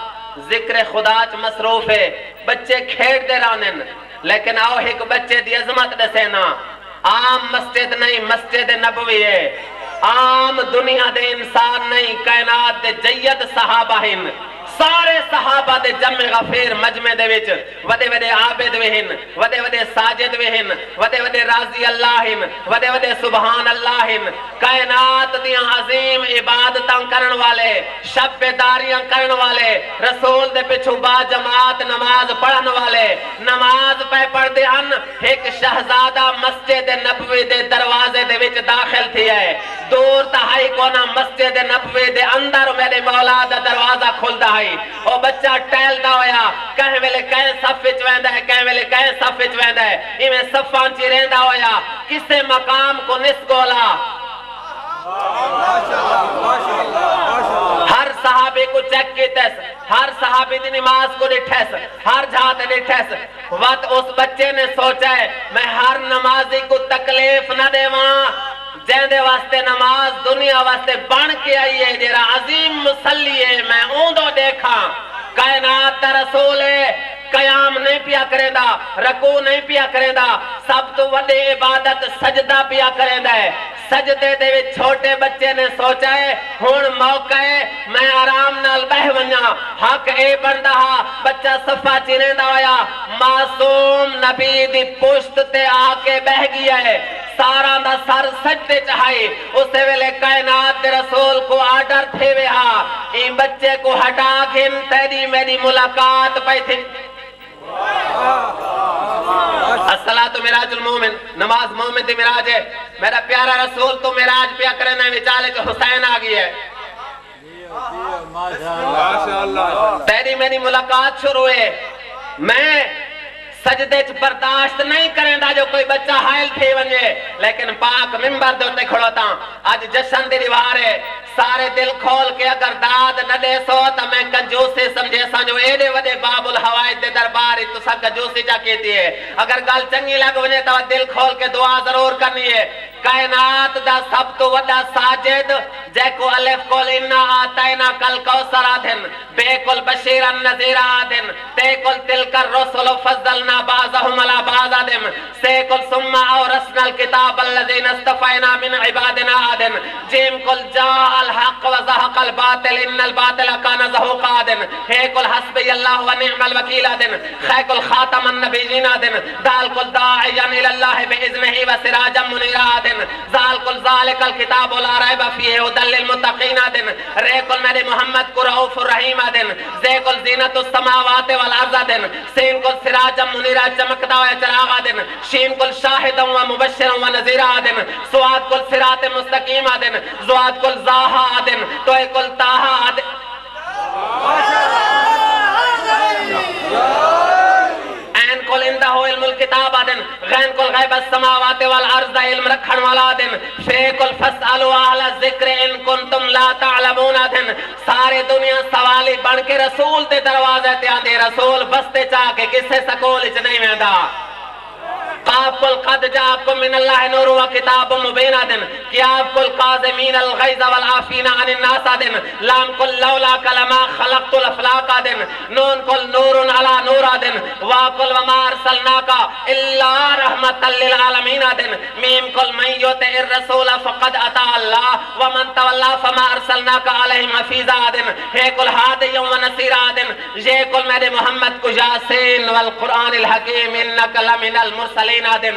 Speaker 8: ذکر خدا چ مصروف ہے۔ بچے کھیڑ دے رانن لیکن آؤ ایک بچے دی عظمت دسینا۔ عام مسجد نہیں، مسجد نبوی ہے۔ عام دنیا دے انسان نہیں، کائنات دے جید صحابہ ہیں۔ سارے صحابہ دے جمع غفیر مجمع دے وچ ودے ودے عابد وہن ودے ودے ساجد وہن ودے ودے راضی اللہ ہن ودے ودے سبحان اللہ ہن۔ کائنات دیاں عظیم عبادتاں کرن والے، شب بیداریاں کرن والے، رسول دے پچھو با جماعت نماز پڑھن والے، نماز پہ پڑھ دے ہن، ایک شہزادہ مسجد نبوی دے دروازے دے وچ داخل تھی ہے۔ دور تہائی کونا مسجد نبوی دے اندر میرے مولا دا دروازہ کھلدا ہے۔ آئی او بچہ ٹیل دا ہویا۔ کہیں ویلے کہیں صف وچ ویندا ہے کہیں ویلے کہیں صف وچ ویندا ہے۔ ایویں صفاں چ رہندا ہویا۔ کسے مقام کو نس گولا۔ ہر صحابی کو چیک کیتس ہر صحابی دی نماز کو ڈٹھس ہر جہات ڈٹھس وقت اس بچے نے سوچا ہے، میں ہر نمازی کو تکلیف نہ دیواں۔ جہدے واسطے نماز دنیا واسطے بن کے آئی ہے جیرا عظیم مسلی ہے، میں اوندو دیکھا کائنات دا رسول ہے، قیام نہیں پیا کرے دا رکو نہیں پیا کرے دا سب تو وڈے عبادت، سجدہ پیا کرے دا ہے۔ سجدے دے وچ چھوٹے بچے نے سوچا ہے ہن موقع ہے، میں آرام نال بہ ونجا۔ حق اے بندا ہا بچہ صفا چریندا ہویا۔ معصوم نبی دی پشت تے آ کے بہ گیا ہے۔ سارا دا سر سجدے چاہے اسے ویلے کائنات دے رسول کو آرڈر تھے وے ہا۔ این بچے کو ہٹا گھن تیری میری ملاقات پہ تھی۔ الصلاة مراج المومن نماز مومن دی مراج ہے۔ میرا پیارا رسول تو مراج پیا کرنا ہے وچالے جو حسین آگئی ہے۔ تیری میری ملاقات شروع ہے۔ میں سجدے چ برداشت نہیں کریں دا جو کوئی بچہ حائل تھی ونجے۔ لیکن پاک ممبر دے اتے کھڑوتا آج جشن دی دیوار ہے۔ سارے دل کھول کے اگر داد نہ دے سو تا میں کنجوسی سمجھے سانجو اے دے ودے باب الحوائد دے درباری تو سا کنجوسی جا کیتی ہے۔ اگر گل چنگی لگ ونجے تا دل کھول کے دعا ضرور کرنی ہے۔ کائنات دا سب تو وڈا ساجد جے کو الف کول انا آتائنا کل کوثر آدھن بے کل بشیر النذیر آدھن تے کل تلکر رسول فضلنا بعضهم على بعض آدم سے کل ثم اورسنا الكتاب الذين استفینا من عبادنا آدن جیم کل جاء الحق وزهق الباطل ان الباطل كان زهوق آدن ہے کل حسبی اللہ ونعم الوکیل آدن خے کل خاتم النبیین آدن دال کل داعیا الى اللہ بإذنه وسراجا منیر آدن ذال کل ذالک الكتاب لا ریب فیہ للمتقین دن رے کل میرے محمد کو رعوف الرحیم دن زے کل زینت السماوات والارض دن، سین کل سراجا منیرا چمکتا و چراغ دن، شین کل شاہدا و مبشرا و نذیرا دن، سواد کل صراط مستقیم دن، زواد کل زاہا دن تو کل تاہا دن این کل اندہ کتاب آدن، غین کل غیب السماوات والارض علم رکھن والا آدن۔ شیخ الفسالو اہل ذکر ان کنتم لا تعلمون آدن۔ سارے دنیا سوالی بن کے رسول دے دروازے تے آدھے رسول بستے چاہ کے کسے سکول اچ نہیں میں کل قد جاکم من اللہ نور و کتاب مبین دن کیاب کل قازمین الغیظ والعافین عن الناس دن لام کل لولا کلما خلقت الافلاق دن نون کل نور علا نور دن وا کل وما ارسلناکا الا رحمتا للعالمین دن میم کل من یوت الرسول فقد اتا اللہ ومن تولا فما ارسلناکا علیہم حفیظا دن ہے کل حادی و نصیرا دن یہ کل میرے محمد کو والقرآن الحکیم انکا لمن المرسلین دن۔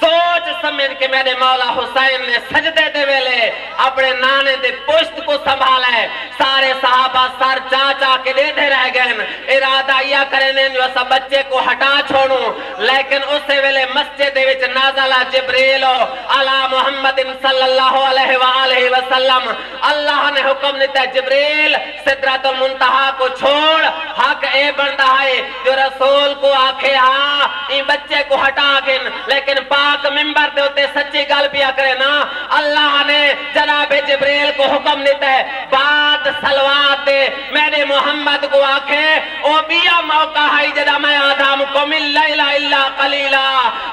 Speaker 8: سوچ سمجھ کے میرے مولا حسین نے سجدے دے ویلے اپنے نانے دے پشت کو سنبھالا ہے سارے صحابہ سر چا چا کے دے دے رہ گئے ارادہ یہ کرنے جو سب بچے کو ہٹا چھوڑوں۔ لیکن اسے ویلے مسجد دے وچ نازلہ جبریل۔ علی محمد صلی اللہ علیہ وآلہ وسلم۔ اللہ نے حکم دیتا ہے جبریل صدرت المنتہا کو چھوڑ۔ حق اے بندہ ہے جو رسول کو آکھے ہاں ان بچے کو ہٹا کے لیکن پاک ممبر دے ہوتے سچی گل پیا کرے نا، اللہ نے جناب جبریل کو حکم دیتا ہے بعد سلوات دے۔ میرے محمد کو آکھے، او بیا موقع ہے جدا میں آدم کو مل لیلہ الا قلیلہ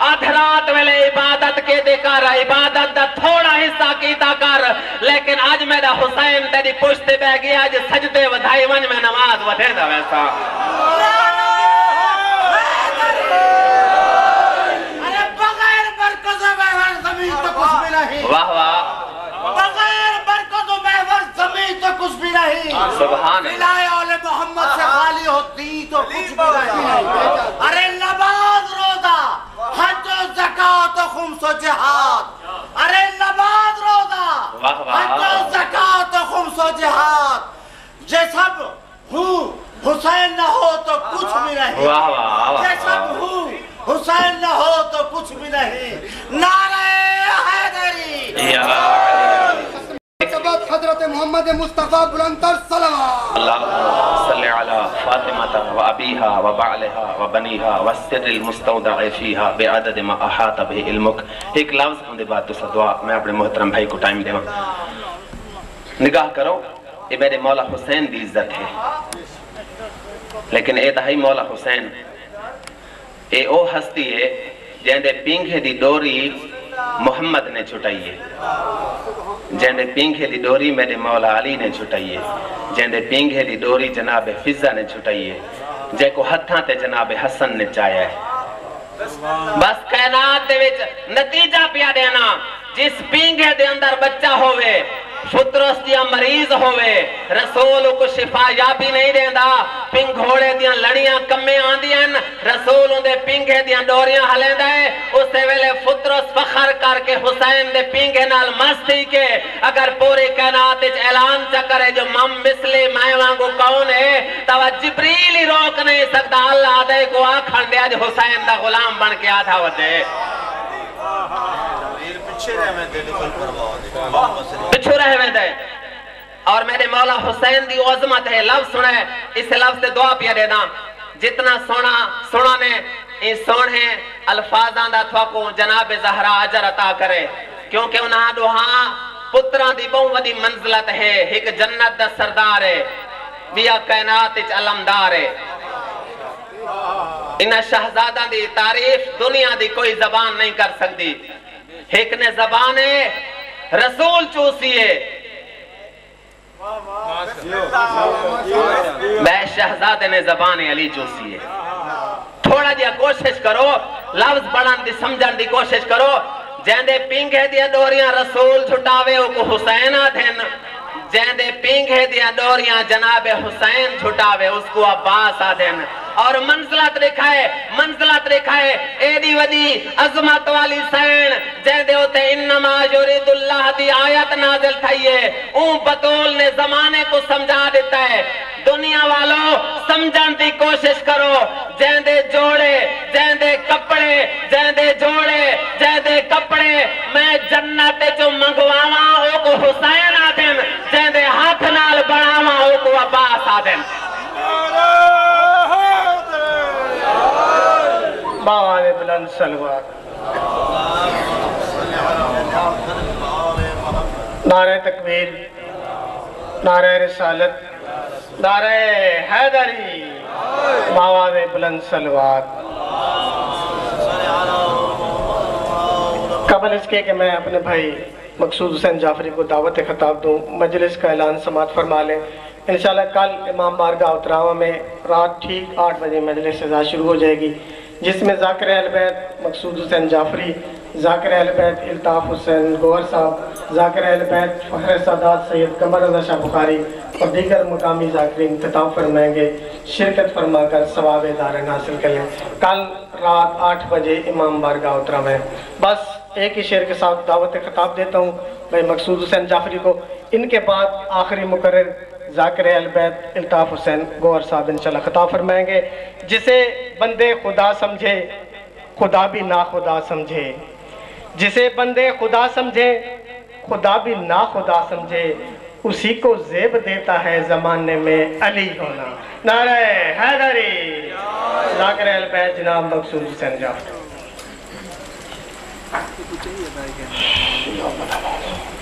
Speaker 8: ادھرات ویلے عبادت کے دے کر، عبادت دا تھوڑا حصہ کیتا کر۔ لیکن آج میرا حسین تیری پشتے بہ گیا، آج سجدے ودھائی ون میں نماز وٹھے دا ویسا۔
Speaker 3: ارے بغیر برکت و محور زمین تو کچھ بھی نہیں
Speaker 8: واہ واہ
Speaker 3: بغیر برکت و محور زمین تو کچھ بھی نہیں۔
Speaker 8: سبحان اللہ۔
Speaker 3: اول محمد سے خالی ہوتی تو کچھ بھی نہیں۔ ارے نماز روزہ حج و زکاة و خمس و جہاد۔ ارے نماز روزہ
Speaker 8: واہ۔
Speaker 3: حج و زکاة و خمس و جہاد۔ یہ سب ہوں حسین نہ ہو تو کچھ بھی نہیں۔
Speaker 8: واہ واہ واہ
Speaker 3: یہ سب ہوں حسین نہ ہو تو کچھ بھی نہیں۔ نعرہ حیدری۔
Speaker 8: یا
Speaker 7: سبب حضرت محمد مصطفیٰ بلندر صلوات
Speaker 9: اللهم صل على فاطمة وأبيها وبعلها وبنيها والسر المستودع فيها بعدد ما أحاط به علمك ایک لفظ ہوں دے بعد دوسرا دعا میں اپنے محترم بھائی کو ٹائم دے نگاہ کرو یہ میرے مولا حسین دی عزت ہے۔ لیکن اے دہائی مولا حسین اے او ہستی ہے جہاں دے پینگھے دی ڈوری محمد نے چھٹائی ہے جہاں دے پینگھے دی ڈوری میرے مولا علی نے چھٹائی ہے جہاں دے پینگھے دی ڈوری جناب فضہ نے چھٹائی ہے جے کو ہتھاں تے جناب حسن نے چایا ہے۔
Speaker 8: بس کائنات دے وچ نتیجہ پیا دینا جس پینگے دے اندر بچہ ہوئے فطرس دیا مریض ہوئے رسول کو شفا یابی نہیں دیندہ پنگ گھوڑے دیا لڑیاں کمیں آن دیا رسول دے پنگے دیا ڈوریاں ہلیں دے اسے ویلے فطرس فخر کر کے حسین دے پنگے نال مستی کے، اگر پوری کائنات اچ اعلان چکرے جو مم مثلی میں وانگو کون ہے، تو جبریل ہی روک نہیں سکتا۔ اللہ دے کو آکھن دیا جو حسین دا غلام بن کے آدھا وڈے پچھو رہ میں دے۔ اور میرے مولا حسین دی عظمت ہے لفظ سنے اس لفظ سے دعا پیا دینا۔ جتنا سونا سونا نے اس سونے الفاظاں دا تھوکو جناب زہرا عجر عطا کرے۔ کیونکہ انہاں دوہاں پتران دی بہن ودی منزلت ہے ایک جنت دا سردار ہے۔ بیا کائنات اچ علمدار ہے۔ انہاں شہزادہ دی تعریف دنیا دی کوئی زبان نہیں کر سکتی۔ ایک نے زبان رسول چوسیے میں شہزادے نے زبان علی چوسیے تھوڑا جہا کوشش کرو، لفظ پڑھن دی سمجھن دی کوشش کرو۔ جہندے پنگے دیا دوریاں رسول چھٹاوے او کو حسین جیندے پینگ ہے دیا دوریاں جناب حسین جھٹاوے، اس کو عباس آدھین اور منزلت رکھائے منزلت رکھائے ہے ایڈی وڈی عظمت والی سین۔ جیندے ہوتے انما یورید اللہ دی آیت نازل تھائیے اون بطول نے زمانے کو سمجھا دیتا ہے۔ دنیا والوں، سمجھن دی کوشش کرو۔ جیندے جوڑے جیندے کپڑے
Speaker 2: جیندے جوڑے جیندے کپڑے۔ میں جنت جو منگواواں ہو کو حسین آدھے بناواں او کو ابا سادن۔ باوے بلند سلوار۔ نعرہ تکبیر نعرہ رسالت، نعرہ حیدری۔ باوے بلند سلوات قبل اس کے کہ میں اپنے بھائی مقصود حسین جعفری کو دعوت خطاب دوں، مجلس کا اعلان سماعت فرما لیں۔ انشاءاللہ کل امام بارگاہ اتراوا میں رات ٹھیک آٹھ بجے مجلس سزا شروع ہو جائے گی، جس میں ذاکر اہل بیت مقصود حسین جعفری، ذاکر اہل بیت الطاف حسین گوہر صاحب، ذاکر اہل بیت فخر سادات سید قمر رضا شاہ بخاری اور دیگر مقامی ذاکرین خطاب فرمائیں گے۔ شرکت فرما کر ثواب دارن حاصل کریں کل رات آٹھ بجے امام بارگاہ اترا میں بس ایک ہی شعر کے ساتھ دعوت خطاب دیتا ہوں۔ بھائی مقصود حسین جعفری کو۔ ان کے بعد آخری مقرر ذاکر البیت الطاف حسین گوہر صاحب انشاءاللہ خطاب فرمائیں گے۔ جسے بندے خدا سمجھے، خدا بھی نا خدا سمجھے۔ جسے بندے خدا
Speaker 10: سمجھے، خدا بھی نا خدا سمجھے۔ اسی کو زیب دیتا ہے زمانے میں علی ہونا۔ نعرہ حیدری۔ ذاکر البیت جناب مقصود حسین جعفری۔ Io non la.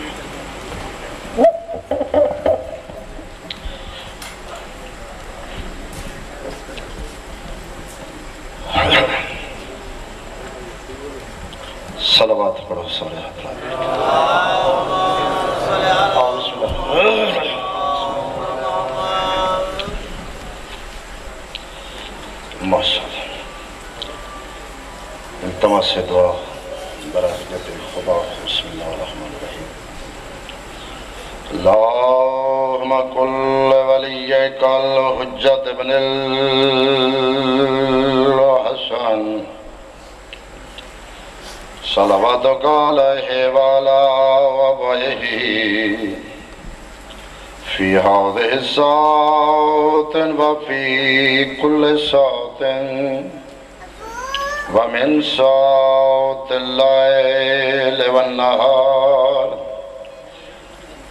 Speaker 10: ومن ساعة الليل والنهار،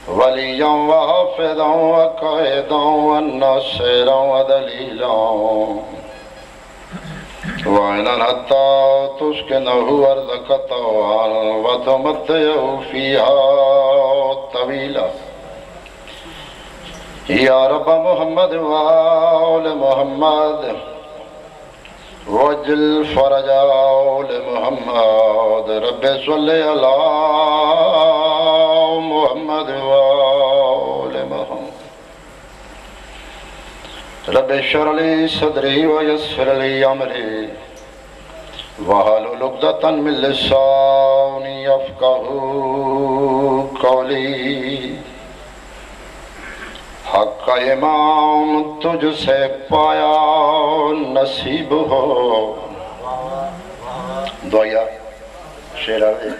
Speaker 10: وليا وحافظا وقائدا وناصرا ودليلا وعينا حتى تسكنه أرضك طوعا وتمتعه فيها طويلا. يا رب محمد وآل محمد محمد وجل فرج آل محمد، رب صل على محمد وآل محمد. رب اشرح لي صدري ويسر لي امري واحلل عقدة من لساني يفقهوا قولي حق امام تجھ سے پایا نصیب ہو۔ دعیا شیر آگے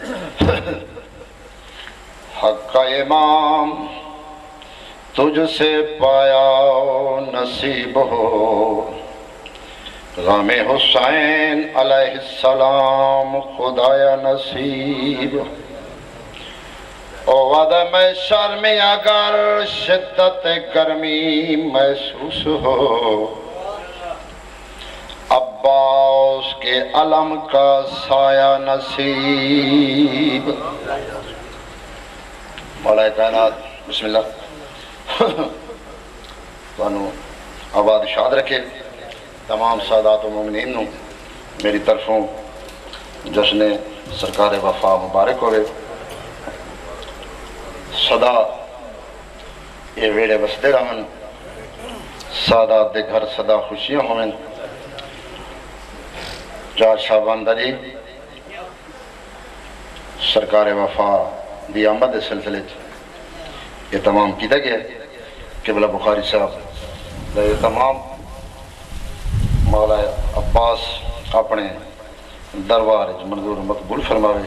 Speaker 10: حق امام تجھ سے پایا نصیب ہو۔ غم حسین علیہ السلام خدایا نصیب وعدہ میں شر اگر شدت گرمی محسوس ہو۔ عباس کے علم کا سایہ نصیب۔ مولا کائنات، بسم اللہ۔ تانوں آباد شاد رکھے۔ تمام سادات و مومنین نو میری طرفوں، جشن سرکار وفا مبارک ہوئے۔ صدا، یہ ویڑے بستے رہن سادات دے گھر صدا خوشیاں ہوئن چار شابان دری جی، سرکار وفا دی آمد سلسلے یہ تمام کیتا گیا قبلہ بخاری صاحب۔ یہ تمام مولا عباس اپنے دربار منظور مقبول فرماوے۔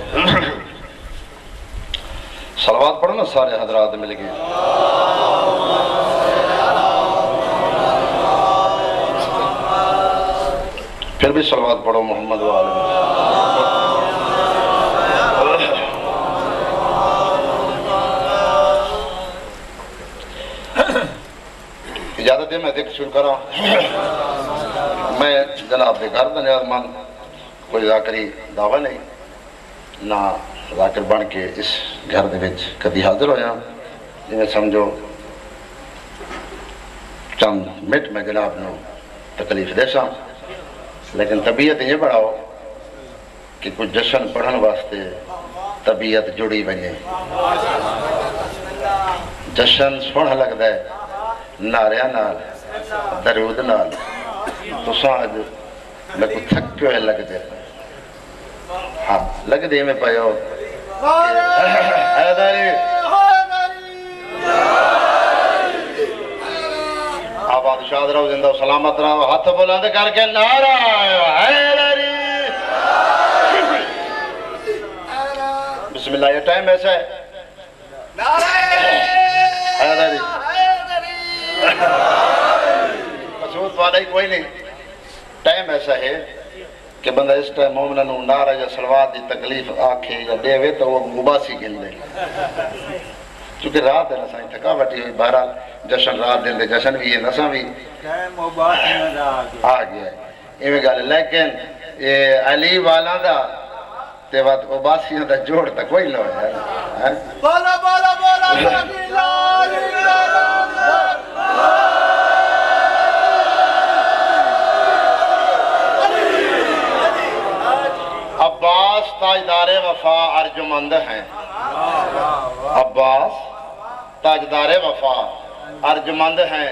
Speaker 10: صلوات پڑھو نا سارے حضرات مل کے۔ پھر بھی صلوات پڑھو محمد والے اجازت ہے، میں دیکھ شروع کرا میں جناب دے گھر دا نیاز مند، کوئی ذاکری دعویٰ نہیں، نہ ذاکر بن کے اس گھر دے وچ کبھی حاضر ہویا۔ جی سمجھو چند منٹ میں جناب نو تکلیف دے سا لیکن طبیعت یہ بڑھاؤ کہ کچھ جشن پڑھن واسطے طبیعت جڑی بنے جشن سونا لگتا ہے نعریا نال، درود نال۔ تو ساج میں کو تھکے ہوئے لگ دے ہاں لگ دے میں پایو حیدری آباد شاد رہو زندہ سلامت رہو ہاتھ بلند کر کے نعرہ حیدری بسم اللہ یہ ٹائم ایسا ہے۔ حیدری مسعود والا ہی کوئی نہیں۔ ٹائم ایسا ہے۔ کہ بندہ اس ٹائم مومنہ نو نعرہ یا سلوات دی تکلیف آکھے یا دے وے تو وہ مباسی گن دے چونکہ رات ہے نا سائیں تھکا بٹی ہوئی بہرحال جشن رات دن دے جشن بھی ہے نساں بھی آ گیا ہے ایویں گل ہے لیکن یہ علی والا دا تے وقت اباسیاں دا جوڑ تا کوئی لو ہے ہیں؟
Speaker 3: بولا بولا بولا لا الہ الا
Speaker 10: عباس تاجدار وفا ارجمند ہیں۔ عباس تاجدار وفا ارجمند ہیں۔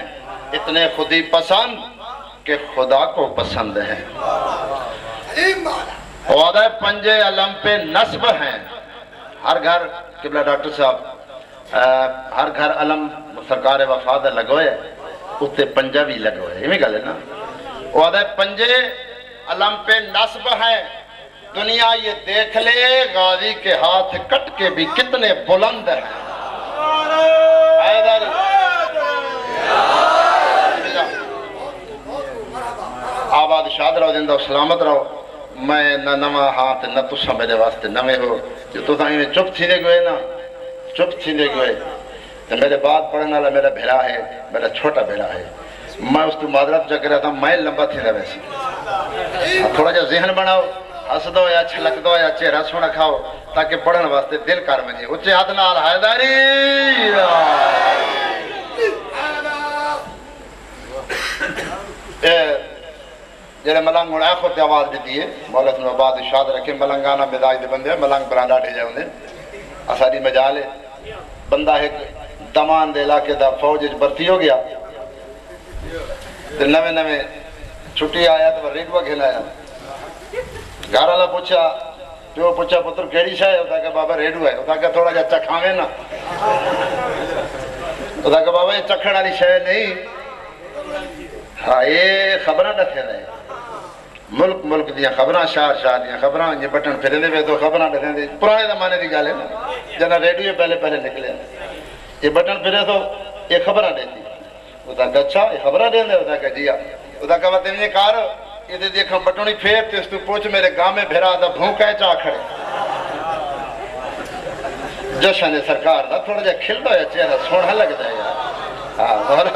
Speaker 10: اتنے خودی پسند کہ خدا کو پسند ہیں۔ وعدہ پنجے علم پہ نصب ہیں۔ ہر گھر قبلہ ڈاکٹر صاحب ہر گھر علم سرکار وفا دے لگوئے اتنے پنجہ بھی لگوئے۔ یہ بھی گل ہے نا۔ وعدہ پنجے علم پہ نصب ہیں۔ دنیا یہ دیکھ لے غازی کے ہاتھ کٹ کے بھی کتنے بلند ہیں۔ حیدر آباد شاد رہو زندہ سلامت رہو۔ میں نہ نواں ہاتھ نہ تسا میرے واسطے نوے ہو۔ جو تو تھا میں چپ تھی گئے نا چپ تھی گئے۔ تو میرے بات پڑھنے والا میرا بھیڑا ہے میرا چھوٹا بھیڑا ہے۔ میں اس کو معذرت چک رہا تھا میں لمبا تھی ویسے تھوڑا جا ذہن بناؤ۔ ہس دو یا چھلک دو یا چہرہ سونا کھاؤ تاکہ پڑھن واسطے دل کر بنے اچھے ہاتھ نال حیداری جڑے ملنگ ہوں آخو تے آواز دیتی ہے مولا سنو آباد شاد رکھے ملنگانا مزاج دے بندے ملنگ برانڈا ٹھے جائے ہوندے اساری مجال ہے بندہ ایک دمان دے علاقے دا فوج برتی ہو گیا تے نوے نوے چھٹی آیا تو ریڈوا کھیلا آیا گھر والا پوچھا پیو پوچھا پتر کیڑی شاہ ہے ہوتا کہ بابا ریڈو ہے ہوتا کہ تھوڑا جا چکھاوے نا ہوتا کہ بابا یہ چکھڑ والی شاہ نہیں ہاں یہ خبریں دکھے رہے ملک ملک دیا خبریں شہر شہر دیا خبریں یہ بٹن پھرے دے تو خبریں دکھے دے پرانے زمانے دی گال ہے نا جنا ریڈیو پہلے پہلے نکلے یہ بٹن پھرے تو یہ خبریں دیتی ہوتا کہ اچھا یہ خبریں دیں دے ہوتا کہ جیا ہوتا کہ وقت یہ کار یہ دے دیکھا بٹونی پھیر تے اس تو پوچھ میرے گاہ میں بھیرا دا بھونکا ہے چاہ کھڑے جشن سرکار دا تھوڑا جا کھل دو یا چہرہ سونا لگتا ہے یار ہاں مولا